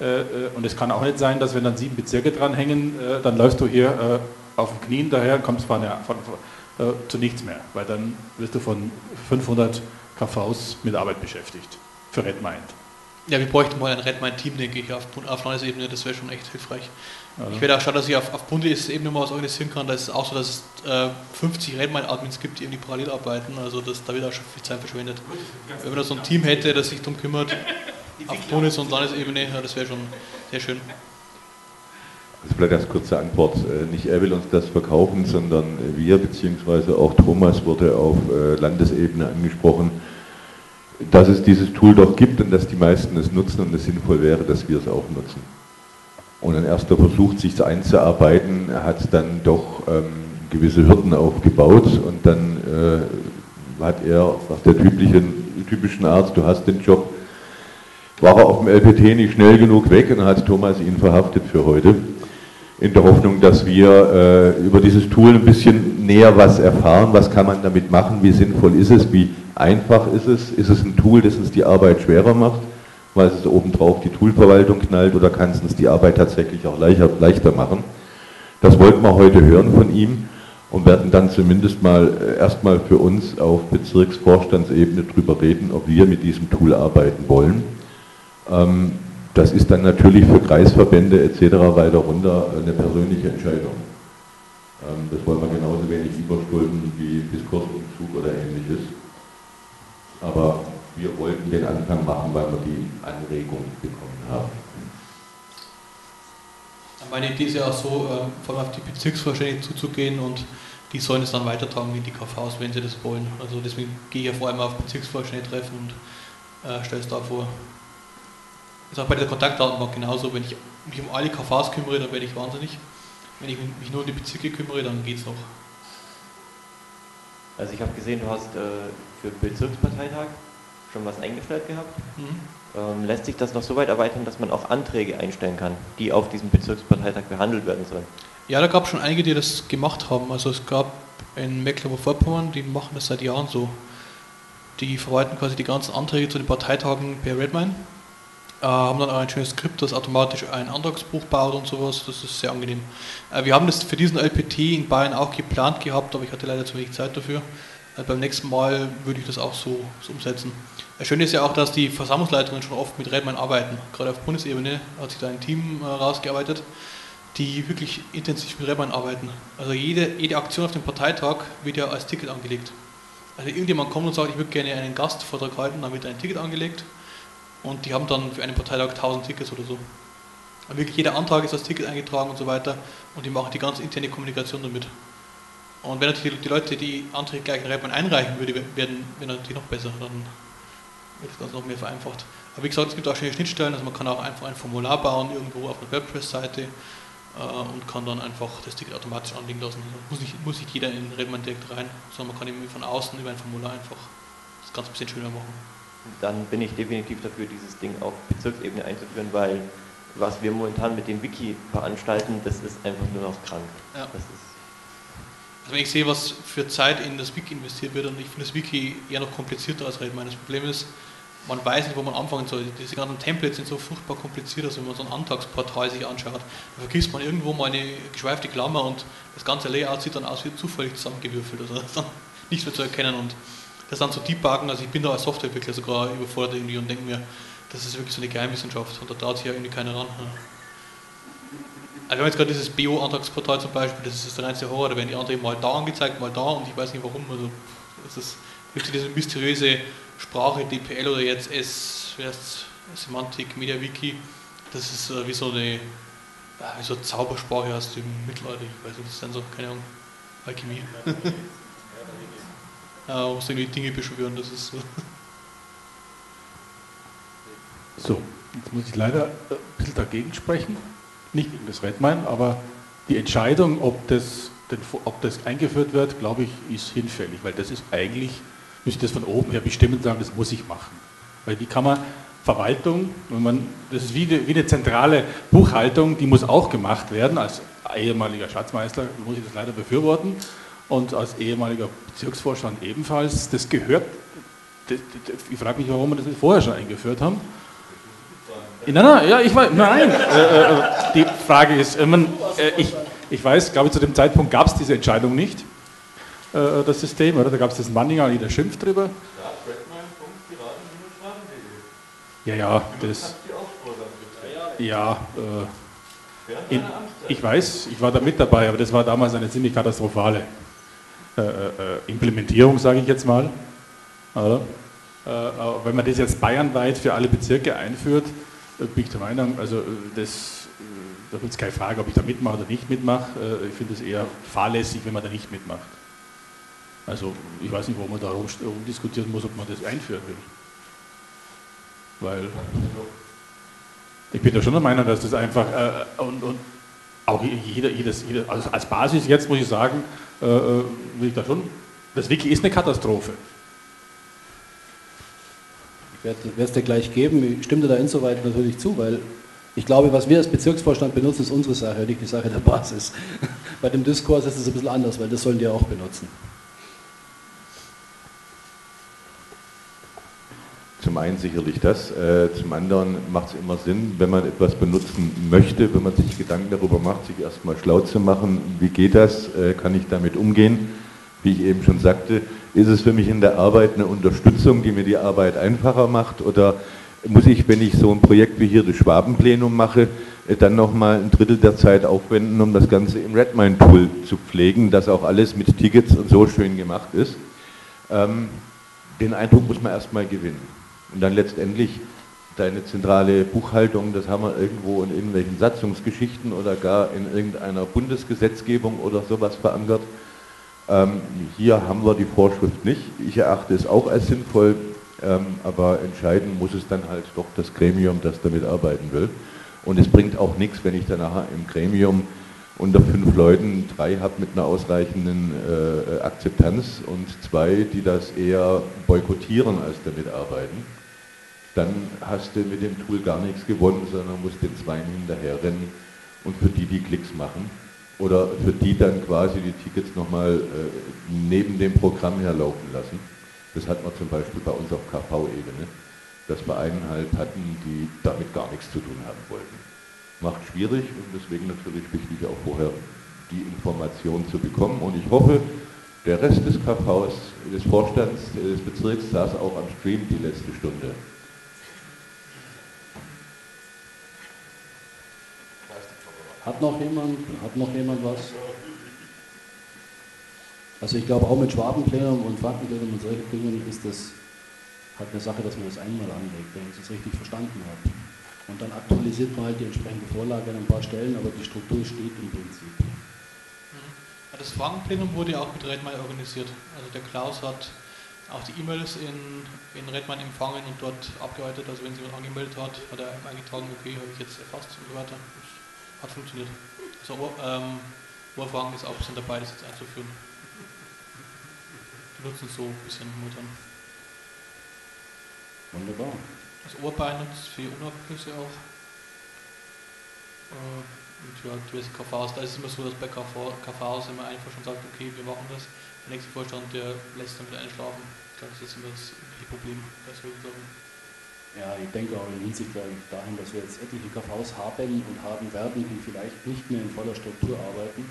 Äh, äh, und es kann auch nicht sein, dass wenn dann sieben Bezirke dranhängen, äh, dann läufst du hier äh, auf den Knien daher und kommst von, von, von, äh, zu nichts mehr, weil dann wirst du von 500 KVs mit Arbeit beschäftigt. Für RedMind. Ja, wir bräuchten mal ein Redmine-Team, denke ich, auf, auf Landesebene, das wäre schon echt hilfreich. Ja. Ich werde auch schauen, dass ich auf, auf Bundesebene mal was organisieren kann. Da ist es auch so, dass es äh, 50 Redmine-Admins gibt, die irgendwie parallel arbeiten. Also das, da wird auch schon viel Zeit verschwendet. Wenn man da so ein Team hätte, das sich darum kümmert, auf Bundes- und Landesebene, ja, das wäre schon sehr schön. Also vielleicht als kurze Antwort. Äh, Nicht er will uns das verkaufen, sondern wir, beziehungsweise auch Thomas wurde auf äh, Landesebene angesprochen. Dass es dieses Tool doch gibt und dass die meisten es nutzen und es sinnvoll wäre, dass wir es auch nutzen. Und ein erster Versuch, sich einzuarbeiten, hat dann doch ähm, gewisse Hürden aufgebaut und dann äh, hat er nach der typischen, typischen Art, du hast den Job, war er auf dem LPT nicht schnell genug weg und hat Thomas ihn verhaftet für heute. In der Hoffnung, dass wir äh, über dieses Tool ein bisschen näher was erfahren, was kann man damit machen, wie sinnvoll ist es, wie einfach ist es, ist es ein Tool, das uns die Arbeit schwerer macht, weil es obendrauf die Toolverwaltung knallt oder kann es uns die Arbeit tatsächlich auch leichter, leichter machen. Das wollten wir heute hören von ihm und werden dann zumindest mal äh, erstmal für uns auf Bezirksvorstandsebene darüber reden, ob wir mit diesem Tool arbeiten wollen. Ähm, das ist dann natürlich für Kreisverbände etc. weiter runter eine persönliche Entscheidung. Ähm, das wollen wir genauso wenig überstülpen wie Diskursumzug oder ähnliches. Aber wir wollten den Anfang machen, weil wir die Anregung bekommen haben. Meine Idee ist ja auch so, ähm, vor allem auf die Bezirksvorstände zuzugehen und die sollen es dann weitertragen in die KVs, wenn sie das wollen. Also deswegen gehe ich ja vor allem auf Bezirksvorstände treffen und äh, stelle es da vor. Ist auch bei der Kontaktdatenbank genauso, wenn ich mich um alle KVs kümmere, dann werde ich wahnsinnig. Wenn ich mich nur um die Bezirke kümmere, dann geht es noch. Also ich habe gesehen, du hast äh, für den Bezirksparteitag schon was eingestellt gehabt. Mhm. Ähm, lässt sich das noch so weit erweitern, dass man auch Anträge einstellen kann, die auf diesem Bezirksparteitag behandelt werden sollen? Ja, da gab es schon einige, die das gemacht haben. Also es gab in Mecklenburg-Vorpommern, die machen das seit Jahren so. Die verwalten quasi die ganzen Anträge zu den Parteitagen per Redmine. Äh, haben dann auch ein schönes Skript, das automatisch ein Antragsbuch baut und sowas. Das ist sehr angenehm. Äh, wir haben das für diesen LPT in Bayern auch geplant gehabt, aber ich hatte leider zu wenig Zeit dafür. Äh, beim nächsten Mal würde ich das auch so, so umsetzen. Schön ist ja auch, dass die Versammlungsleitungen schon oft mit Redmine arbeiten. Gerade auf Bundesebene hat sich da ein Team äh, rausgearbeitet, die wirklich intensiv mit Redmine arbeiten. Also jede, jede Aktion auf dem Parteitag wird ja als Ticket angelegt. Also irgendjemand kommt und sagt, ich würde gerne einen Gastvortrag halten, dann wird ein Ticket angelegt und die haben dann für einen Parteitag 1000 Tickets oder so. Und wirklich jeder Antrag ist als Ticket eingetragen und so weiter und die machen die ganze interne Kommunikation damit. Und wenn natürlich die Leute die Anträge gleich in Redmine einreichen würde, werden, wäre natürlich noch besser. Dann wird das Ganze noch mehr vereinfacht. Aber wie gesagt, es gibt auch schöne Schnittstellen, also man kann auch einfach ein Formular bauen irgendwo auf einer WordPress-Seite äh, und kann dann einfach das Ticket automatisch anlegen lassen. Also muss, nicht, muss nicht jeder in Redmine direkt rein, sondern man kann eben von außen über ein Formular einfach das Ganze ein bisschen schöner machen. Dann bin ich definitiv dafür, dieses Ding auf Bezirksebene einzuführen, weil was wir momentan mit dem Wiki veranstalten, das ist einfach nur noch krank. Ja. also wenn ich sehe, was für Zeit in das Wiki investiert wird, und ich finde das Wiki eher noch komplizierter als Redmine. Das Problem ist, man weiß nicht, wo man anfangen soll. Diese ganzen Templates sind so furchtbar kompliziert, also wenn man so ein Antragsportal sich anschaut, da vergisst man irgendwo mal eine geschweifte Klammer und das ganze Layout sieht dann aus wie zufällig zusammengewürfelt. Also das ist dann nichts mehr zu erkennen und das dann zu debuggen, also ich bin da als Softwareentwickler sogar überfordert irgendwie und denke mir, das ist wirklich so eine Geheimwissenschaft und da traut sich ja irgendwie keiner ran. Also wir haben jetzt gerade dieses BO-Antragsportal zum Beispiel, das ist der reinste Horror, da werden die Anträge mal da angezeigt, mal da und ich weiß nicht warum. Also das ist wirklich diese mysteriöse Sprache DPL oder jetzt S, heißt Semantik, MediaWiki, das ist äh, wie so eine äh, wie so eine Zaubersprache aus dem Mittelalter, ich weiß nicht, das ist dann so, keine Ahnung, Alchemie. Man muss irgendwie Dinge beschwören, das ist so. So, jetzt muss ich leider ein bisschen dagegen sprechen, nicht gegen das Redmine, aber die Entscheidung, ob das, ob das eingeführt wird, glaube ich, ist hinfällig, weil das ist eigentlich müsste das von oben her bestimmen und sagen, das muss ich machen. Weil die kann man Verwaltung, wenn man, das ist wie eine, wie eine zentrale Buchhaltung, die muss auch gemacht werden. Als ehemaliger Schatzmeister muss ich das leider befürworten und als ehemaliger Bezirksvorstand ebenfalls. Das gehört, ich frage mich, warum wir das nicht vorher schon eingeführt haben. Nein, nein, ja, ich weiß, nein. Äh, äh, die Frage ist, äh, ich, ich weiß, glaube ich, zu dem Zeitpunkt gab es diese Entscheidung nicht. Das System, oder? Da gab es das Manninger, jeder schimpft drüber. Ja, ja, das. Ja, in, ich weiß, ich war da mit dabei, aber das war damals eine ziemlich katastrophale äh, äh, Implementierung, sage ich jetzt mal. Oder? Äh, wenn man das jetzt bayernweit für alle Bezirke einführt, äh, bin ich der Meinung, also das, da gibt es keine Frage, ob ich da mitmache oder nicht mitmache. ich finde es eher fahrlässig, wenn man da nicht mitmacht. Also ich weiß nicht, wo man da rumdiskutieren muss, ob man das einführen will. Weil ich bin da schon der Meinung, dass das einfach äh, und, und auch jeder, jedes, jeder, also als Basis jetzt muss ich sagen, äh, äh will ich da schon, das Wiki ist eine Katastrophe. Ich werde es dir gleich geben. Ich stimme dir da insoweit natürlich zu, weil ich glaube, was wir als Bezirksvorstand benutzen, ist unsere Sache, nicht die Sache der Basis. Bei dem Diskurs ist es ein bisschen anders, weil das sollen die auch benutzen. Zum einen sicherlich das, äh, zum anderen macht es immer Sinn, wenn man etwas benutzen möchte, wenn man sich Gedanken darüber macht, sich erstmal schlau zu machen, wie geht das, äh, kann ich damit umgehen. Wie ich eben schon sagte, ist es für mich in der Arbeit eine Unterstützung, die mir die Arbeit einfacher macht oder muss ich, wenn ich so ein Projekt wie hier das Schwabenplenum mache, äh, dann nochmal ein Drittel der Zeit aufwenden, um das Ganze im Redmine-Tool zu pflegen, dass auch alles mit Tickets und so schön gemacht ist. Ähm, den Eindruck muss man erstmal gewinnen. Und dann letztendlich deine zentrale Buchhaltung, das haben wir irgendwo in irgendwelchen Satzungsgeschichten oder gar in irgendeiner Bundesgesetzgebung oder sowas verankert. Ähm, hier haben wir die Vorschrift nicht. Ich erachte es auch als sinnvoll, ähm, aber entscheiden muss es dann halt doch das Gremium, das damit arbeiten will. Und es bringt auch nichts, wenn ich dann nachher im Gremium unter fünf Leuten drei habe mit einer ausreichenden äh, Akzeptanz und zwei, die das eher boykottieren als damit arbeiten dann hast du mit dem Tool gar nichts gewonnen, sondern musst den Zweien hinterherrennen und für die die Klicks machen. Oder für die dann quasi die Tickets nochmal äh, neben dem Programm herlaufen lassen. Das hat man zum Beispiel bei uns auf KV-Ebene, dass wir einen halt hatten, die damit gar nichts zu tun haben wollten. Macht schwierig und deswegen natürlich wichtig auch vorher die Information zu bekommen. Und ich hoffe, der Rest des KVs, des Vorstands, des Bezirks saß auch am Stream die letzte Stunde. Hat noch jemand, hat noch jemand was? Also ich glaube auch mit Schwabenplenum und Faktenplenum und solchen Dingen ist das halt eine Sache, dass man das einmal anlegt, wenn man es richtig verstanden hat. Und dann aktualisiert man halt die entsprechende Vorlage an ein paar Stellen, aber die Struktur steht im Prinzip. Mhm. Das Fragenplenum wurde ja auch mit Redmine organisiert. Also der Klaus hat auch die E-Mails in, in Redmine empfangen und dort abgearbeitet. Also wenn sie jemand angemeldet hat, hat er eingetragen, okay, habe ich jetzt erfasst und so weiter. Hat funktioniert. Also ähm, Ohrfragen ist auch bisschen dabei, das jetzt einzuführen. Die nutzen so ein bisschen momentan. Wunderbar. Das Ohrbein nutzt für Unauflüsse auch. Äh, und ja, diverse KVs. Da ist es immer so, dass bei KV, KVs immer einfach schon sagt, okay, wir machen das. Der nächste Vorstand, der lässt dann wieder einschlafen. Ich glaube, das ist immer das Problem bei solchen Sachen. Ja, ich denke auch in Hinsicht dahin, dass wir jetzt etliche KVs haben und haben werden, die vielleicht nicht mehr in voller Struktur arbeiten,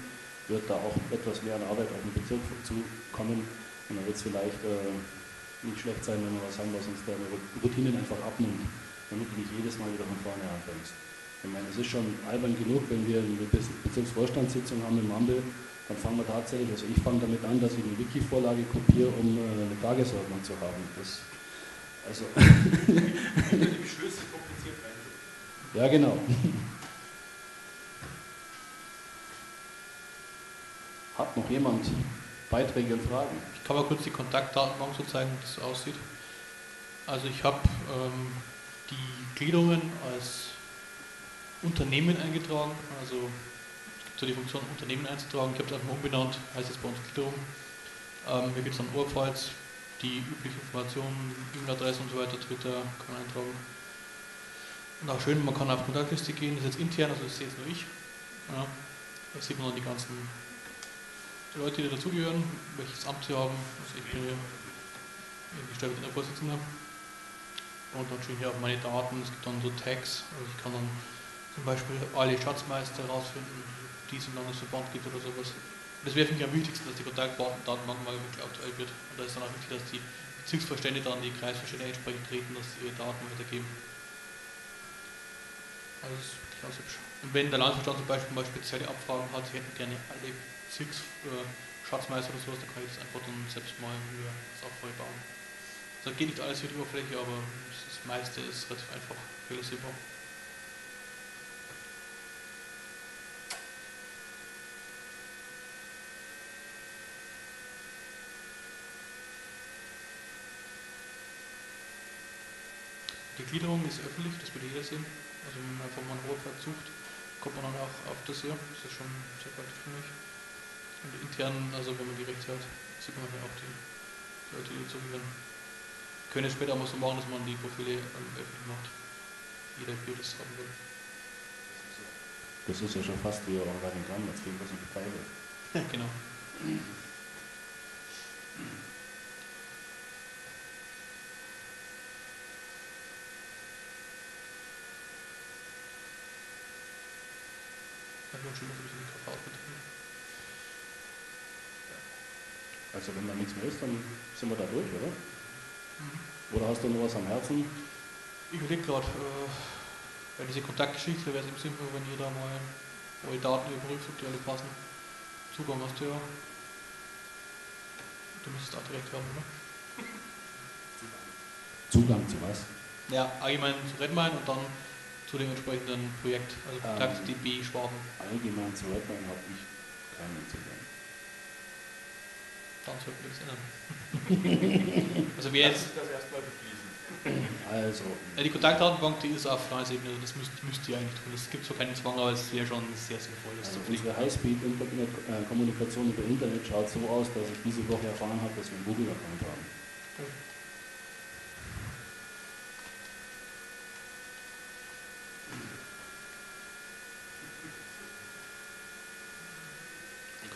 wird da auch etwas mehr an Arbeit auf den Bezirk zukommen. Und dann wird es vielleicht äh, nicht schlecht sein, wenn wir was haben, was uns deine Routinen einfach abnimmt, damit du nicht jedes Mal wieder von vorne anfängst. Ich meine, es ist schon albern genug, wenn wir eine Bezirksvorstandssitzung haben im Mambel, dann fangen wir tatsächlich, also ich fange damit an, dass ich eine Wiki-Vorlage kopiere, um äh, eine Tagesordnung zu haben. Das also. ja, genau. Hat noch jemand Beiträge und Fragen? Ich kann mal kurz die Kontaktdatenbank so zeigen, wie das aussieht. Also ich habe ähm, die Gliederungen als Unternehmen eingetragen. Also es gibt so die Funktion Unternehmen einzutragen. Ich habe es einfach umbenannt, heißt jetzt bei uns Gliederung. Ähm, hier gibt es dann Ohrfiles, die üblichen Informationen, E-Mail-Adresse und so weiter, Twitter kann man eintragen. Und auch schön, man kann auf Kontaktliste gehen, das ist jetzt intern, also das sehe jetzt nur ich. Ja, da sieht man dann die ganzen Leute, die dazugehören, welches Amt sie haben. Also ich bin hier stellvertretender Vorsitzender. Und dann schön hier auch meine Daten, es gibt dann so Tags, also ich kann dann zum Beispiel alle Schatzmeister herausfinden, die es im Landesverband gibt oder sowas. Das wäre für mich am wichtigsten, dass die Kontaktdatenbank mal wirklich aktuell wird. Und da ist dann auch wichtig, dass die Bezirksvorstände dann die Kreisvorstände entsprechend treten, dass sie ihre Daten weitergeben. Also das ist hübsch. Und wenn der Landesvorstand zum Beispiel mal spezielle Abfragen hat, sie hätten gerne alle Bezirksschatzmeister oder sowas, dann kann ich das einfach dann selbst mal mir das Abfrage bauen. Also geht nicht alles über die Oberfläche, aber das meiste ist relativ einfach realisierbar. Die Gliederung ist öffentlich, das würde jeder sehen. Also wenn man einfach mal einen Oberpfad sucht, kommt man dann auch auf das hier. Das ist schon sehr praktisch für mich. Und intern, also wenn man die Rechte hat, sieht man ja auch die Leute, die zugehen. Können später auch mal so machen, dass man die Profile ähm, öffentlich macht. Jeder, der das haben will. Das ist ja schon fast wie Organigramm, jetzt wir so die Pfeile. genau. Hat man schon ein bisschen die KV betrieben. Also wenn da nichts mehr ist, dann sind wir da durch, oder? Oder hast du noch was am Herzen? Ich überlege gerade, äh, bei dieser Kontaktgeschichte wäre es im Sinne, wenn da mal eure Daten überprüft, die alle passen. Zugang hast du ja. Du müsstest auch direkt haben, oder? Zugang zu was? Ja, allgemein zu Redmine und dann zu dem entsprechenden Projekt, also Kontakt DB Schwaben. Allgemein zu Redmine habe ich keinen Zugang. Dann sollten wir das ändern. also wer jetzt, Also, ja, die Kontaktdatenbank, die ist auf Landesebene, also das müsst, müsst ihr eigentlich tun. Es gibt zwar keinen Zwang, aber es wäre schon sehr sinnvoll, das also unsere Highspeed-Kommunikation über Internet schaut so aus, dass ich diese Woche erfahren habe, dass wir einen Google-Account haben. Ich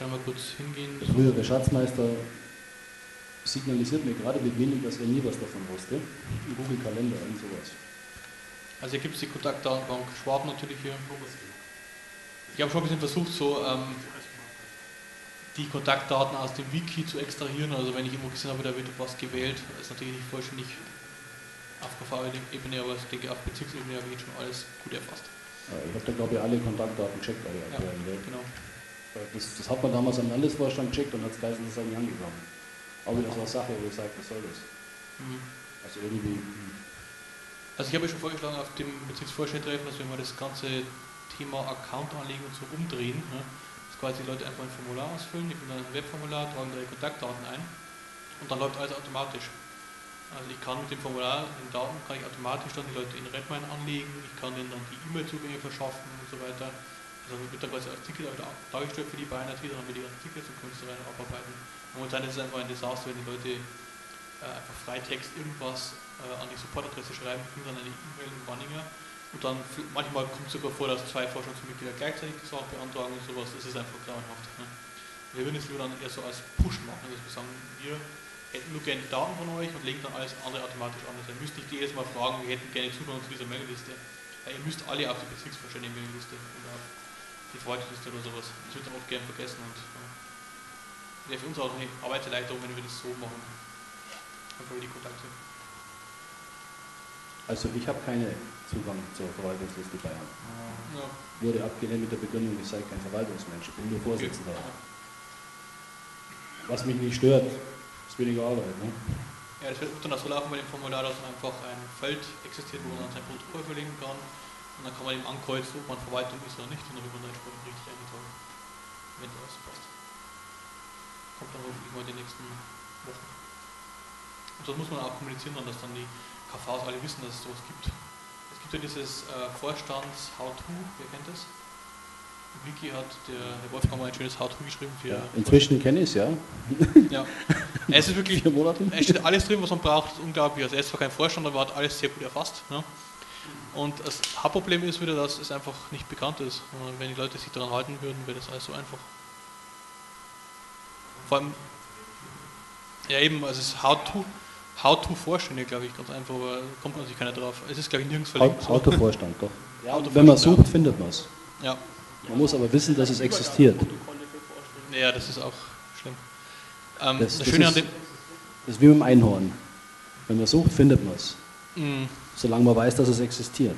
kann mal kurz hingehen. Der frühere Schatzmeister signalisiert mir gerade mit wenig, dass er nie was davon wusste. Im Google-Kalender, irgend sowas. Also hier gibt es die Kontaktdatenbank Schwab natürlich hier. Ich habe schon ein bisschen versucht, so ähm, die Kontaktdaten aus dem Wiki zu extrahieren. Also wenn ich irgendwo gesehen habe, da wird was gewählt, ist natürlich nicht vollständig auf KV-Ebene, aber ich denke auf Bezirksebene habe ich jetzt schon alles gut erfasst. Ja, Ich habe da glaube ich alle Kontaktdaten gecheckt, alle Ja, genau. Das, das hat man damals am Landesvorstand gecheckt und hat es geheißen, das sei nicht angekommen. Aber das war Sache, wo ich sage, was soll das? Mhm. Also irgendwie, hm. Also ich habe ja schon vorgeschlagen auf dem Bezirksvorstelltreffen, dass wir mal das ganze Thema Account anlegen und so umdrehen. Ne? Dass quasi die Leute einfach ein Formular ausfüllen, die füllen dann ein Webformular, tragen ihre Kontaktdaten ein und dann läuft alles automatisch. Also ich kann mit dem Formular, den Daten, kann ich automatisch dann die Leute in Redmine anlegen, ich kann denen dann die E-Mail-Zugänge verschaffen und so weiter. Also wird dann quasi auch wieder dargestellt für die beiden IT, dann haben wir die können es dann abarbeiten. Momentan ist es einfach ein Desaster, wenn die Leute äh, einfach Freitext irgendwas äh, an die Supportadresse schreiben, kriegen dann eine E-Mail in Wanninger und dann manchmal kommt es sogar vor, dass zwei Vorstandsmitglieder gleichzeitig die Sache beantragen und sowas, das ist einfach grauenhaft. Ne? Wir würden es lieber dann eher so als Push machen, dass wir sagen, wir hätten nur gerne die Daten von euch und legen dann alles andere automatisch an. Also ihr müsst nicht jedes Mal fragen, wir hätten gerne Zugang zu dieser Mailingliste. Ja, ihr müsst alle auf die bezirksvorständige Mailingliste und auf die Verwaltungsliste oder sowas. Das wird dann oft gern vergessen und ja. wäre für uns auch eine Arbeitserleichterung, wenn wir das so machen. Einfach über die Kontakte. also ich habe keinen Zugang zur Verwaltungsliste Bayern. Ja. Wurde abgelehnt mit der Begründung, ich sei kein Verwaltungsmensch, ich bin nur Vorsitzender. Was mich nicht stört, ist weniger Arbeit. Ne? Ja, das wird dann auch so laufen bei dem Formular, dass man einfach ein Feld existiert, wo man dann sein Protokoll verlegen kann. Und dann kann man eben ankreuzen, ob man Verwaltung ist oder nicht. Und dann wird man da entsprechend richtig eingetragen. Wenn das passt. Kommt dann hoffentlich mal in den nächsten Wochen. Und das muss man auch kommunizieren, dann, dass dann die KVs alle wissen, dass es sowas gibt. Es gibt ja dieses äh, Vorstands-How-To, wer kennt das? Wiki hat der, der Wolfgang mal ein schönes How-To geschrieben für Ja, inzwischen kenne ich es, ja. Ja. Es ist wirklich Vier Monate. es steht alles drin, was man braucht, das ist unglaublich. Also er ist zwar kein Vorstand, aber hat alles sehr gut erfasst. Ne? Und das Hauptproblem ist wieder, dass es einfach nicht bekannt ist. Und wenn die Leute sich daran halten würden, wäre das alles so einfach. Vor allem, ja eben, also es ist How-to, How-to Vorstände, glaube ich, ganz einfach, aber da kommt natürlich keiner drauf. Es ist, glaube ich, nirgends verlinkt. Autovorstand, doch. Ja, Autovorstand, wenn man ja. sucht, findet man es. Ja. Man muss aber wissen, dass es existiert. ja, das ist auch schlimm. Ähm, Das- das, das Schöne an ist- dem... Das ist wie mit dem Einhorn. Wenn man sucht, findet man es. Mh, Solange man weiß, dass es existiert.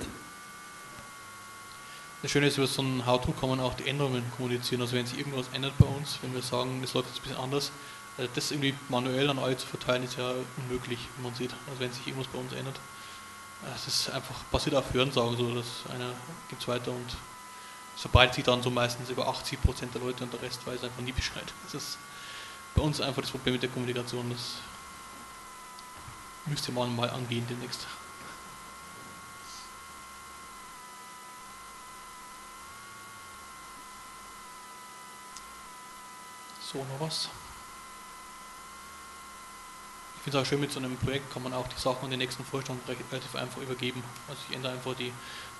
Das Schöne ist, über so ein How-To kann man auch die Änderungen kommunizieren. Also wenn sich irgendwas ändert bei uns, wenn wir sagen, es läuft jetzt ein bisschen anders, also das irgendwie manuell an alle zu verteilen, ist ja unmöglich, wie man sieht. Also wenn sich irgendwas bei uns ändert. Es ist einfach basiert auf Hörensagen, so dass einer gibt es weiter und verbreitet sich dann so meistens über 80% der Leute und der Rest weiß einfach nie Bescheid. Das ist bei uns einfach das Problem mit der Kommunikation. Das müsste man mal angehen demnächst. So, noch was? Ich finde es auch schön, mit so einem Projekt kann man auch die Sachen an den nächsten Vorstand relativ einfach übergeben. Also ich ändere einfach die,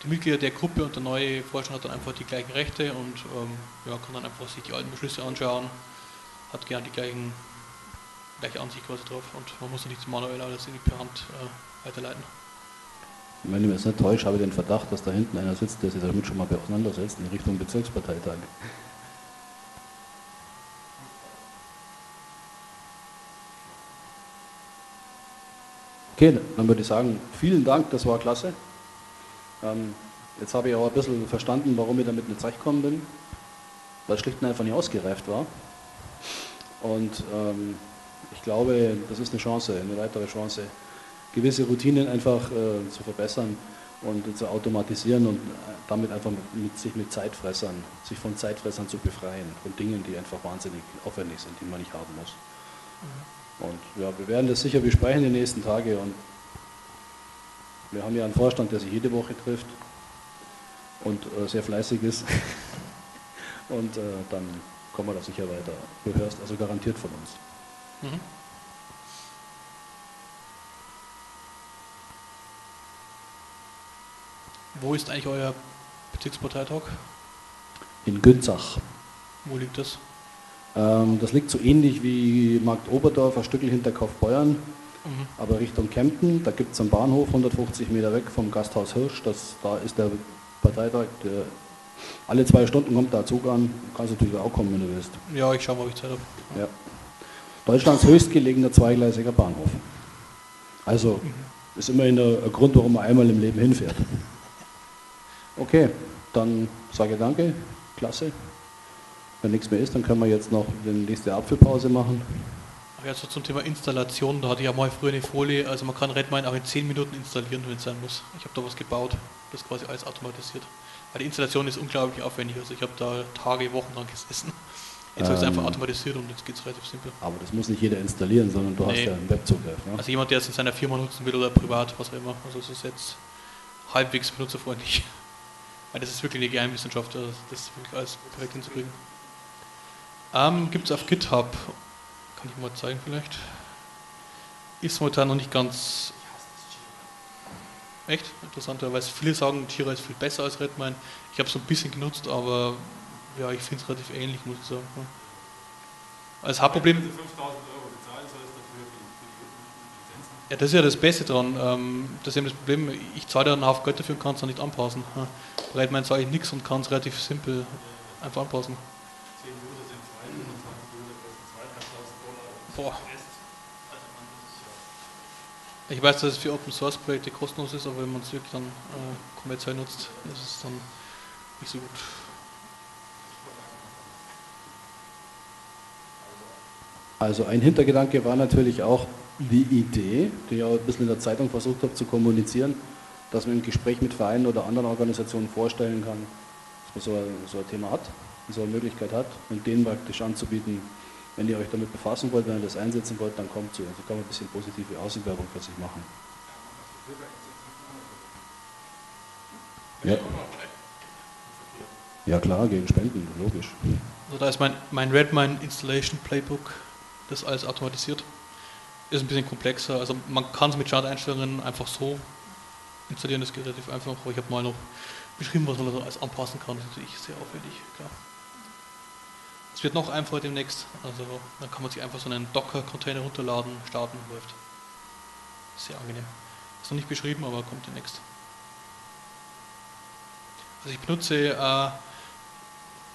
die Mitglieder der Gruppe und der neue Vorstand hat dann einfach die gleichen Rechte und ähm, ja, kann dann einfach sich die alten Beschlüsse anschauen, hat gerne die gleichen, gleiche Ansicht quasi drauf und man muss nicht manuell alles irgendwie per Hand äh, weiterleiten. Wenn ich mich jetzt nicht täusche, habe ich den Verdacht, dass da hinten einer sitzt, der sich damit schon mal auseinandersetzt in Richtung Bezirksparteitag. Okay, dann würde ich sagen, vielen Dank, das war klasse. Ähm, jetzt habe ich auch ein bisschen verstanden, warum ich damit nicht zurechtgekommen bin, weil es schlicht und einfach nicht ausgereift war. Und ähm, ich glaube, das ist eine Chance, eine weitere Chance, gewisse Routinen einfach äh, zu verbessern und zu automatisieren und äh, damit einfach mit, sich mit Zeitfressern, sich von Zeitfressern zu befreien, von Dingen, die einfach wahnsinnig aufwendig sind, die man nicht haben muss. Und ja, wir werden das sicher besprechen die nächsten Tage und wir haben ja einen Vorstand, der sich jede Woche trifft und äh, sehr fleißig ist. und äh, dann kommen wir da sicher weiter. Du hörst also garantiert von uns. Mhm. Wo ist eigentlich euer Bezirksparteitag? In Günzach. Wo liegt das? Ähm, das liegt so ähnlich wie Markt Oberdorf, ein Stückchen hinter Kaufbeuern, mhm. aber Richtung Kempten. Da gibt es einen Bahnhof 150 Meter weg vom Gasthaus Hirsch. Das, da ist der Parteitag. Der, alle zwei Stunden kommt da Zug an. Du kannst natürlich auch kommen, wenn du willst. Ja, ich schaue mal, ob ich Zeit habe. Ja. Deutschlands höchstgelegener zweigleisiger Bahnhof. Also mhm. ist immerhin der Grund, warum man einmal im Leben hinfährt. Okay, dann sage danke, klasse. Wenn nichts mehr ist, dann können wir jetzt noch die nächste Apfelpause machen. Ach ja, so zum Thema Installation, da hatte ich ja mal früher eine Folie, also man kann Redmine auch in 10 Minuten installieren, wenn es sein muss. Ich habe da was gebaut, das quasi alles automatisiert. Weil die Installation ist unglaublich aufwendig, also ich habe da Tage, Wochen lang gesessen. Jetzt ähm, ist es einfach automatisiert und jetzt geht es relativ simpel. Aber das muss nicht jeder installieren, sondern du nee. hast ja einen Webzugriff. Ne? Also jemand, der es in seiner Firma nutzen will oder privat, was auch immer. Also es ist jetzt halbwegs benutzerfreundlich. Weil das ist wirklich eine Geheimwissenschaft, also das wirklich alles perfekt hinzukriegen. Ähm, Gibt es auf GitHub, kann ich mal zeigen vielleicht. Ist momentan noch nicht ganz. Echt? Interessanterweise. Viele sagen, Tira ist viel besser als Redmine. Ich habe es so ein bisschen genutzt, aber ja, ich finde es relativ ähnlich, muss ich sagen. Als Hauptproblem. Ja, das ist ja das Beste dran. Ähm, das ist eben das Problem, ich zahle ja einen Haufen Geld dafür und kann es dann nicht anpassen. Redmine sage ich nichts und kann es relativ simpel einfach anpassen. Boah. Ich weiß, dass es für Open Source Projekte kostenlos ist, aber wenn man es wirklich dann äh, kommerziell nutzt, ist es dann nicht so gut. Also ein Hintergedanke war natürlich auch die Idee, die ich auch ein bisschen in der Zeitung versucht habe zu kommunizieren, dass man im Gespräch mit Vereinen oder anderen Organisationen vorstellen kann, dass man so ein, so ein Thema hat, so eine Möglichkeit hat und denen praktisch anzubieten, wenn ihr euch damit befassen wollt, wenn ihr das einsetzen wollt, dann kommt zu uns. Also kann man ein bisschen positive Außenwerbung für sich machen. Ja. ja klar, gegen Spenden, logisch. Also da ist mein, mein Redmine Installation Playbook, das alles automatisiert. Ist ein bisschen komplexer, also man kann es mit Schadeinstellungen einfach so installieren, das geht relativ einfach, aber ich habe mal noch beschrieben, was man da alles anpassen kann, das ist natürlich sehr aufwendig, klar. Es wird noch einfacher demnächst. Also dann kann man sich einfach so einen Docker-Container runterladen, starten, läuft. Sehr angenehm. Ist noch nicht beschrieben, aber kommt demnächst. Also ich benutze äh,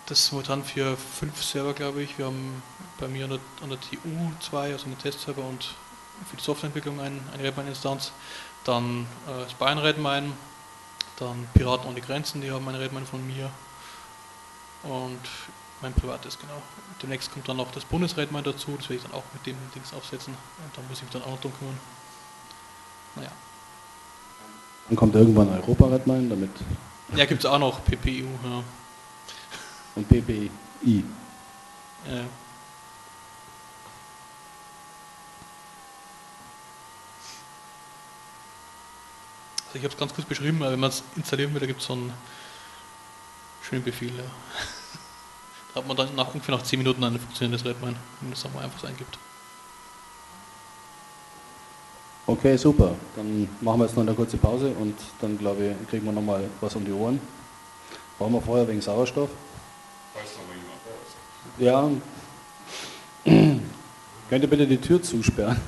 das momentan für fünf Server, glaube ich. Wir haben bei mir an der, an der TU zwei, also einen Testserver und für die Softwareentwicklung ein, eine Redmine-Instanz. Dann äh, Spine Redmine, dann Piraten ohne Grenzen, die haben eine Redmine von mir. Und mein privates, genau. Demnächst kommt dann noch das Bundesrätmann dazu, das werde ich dann auch mit dem Dings aufsetzen und dann muss ich mich dann auch noch drum kümmern. Naja. Dann kommt irgendwann Europarätmann damit. Ja, gibt es auch noch, PPU, ja. Und PPI. Ja. Also ich habe es ganz kurz beschrieben, wenn man es installieren will, da gibt es so einen schönen Befehl. Ja. Hat man dann nach, ungefähr nach 10 Minuten ein funktionierendes Redmine, wenn man das nochmal einfach so eingibt. Okay, super. Dann machen wir jetzt noch eine kurze Pause und dann glaube ich, kriegen wir nochmal was um die Ohren. Brauchen wir vorher wegen Sauerstoff? Ja. Könnt ihr bitte die Tür zusperren?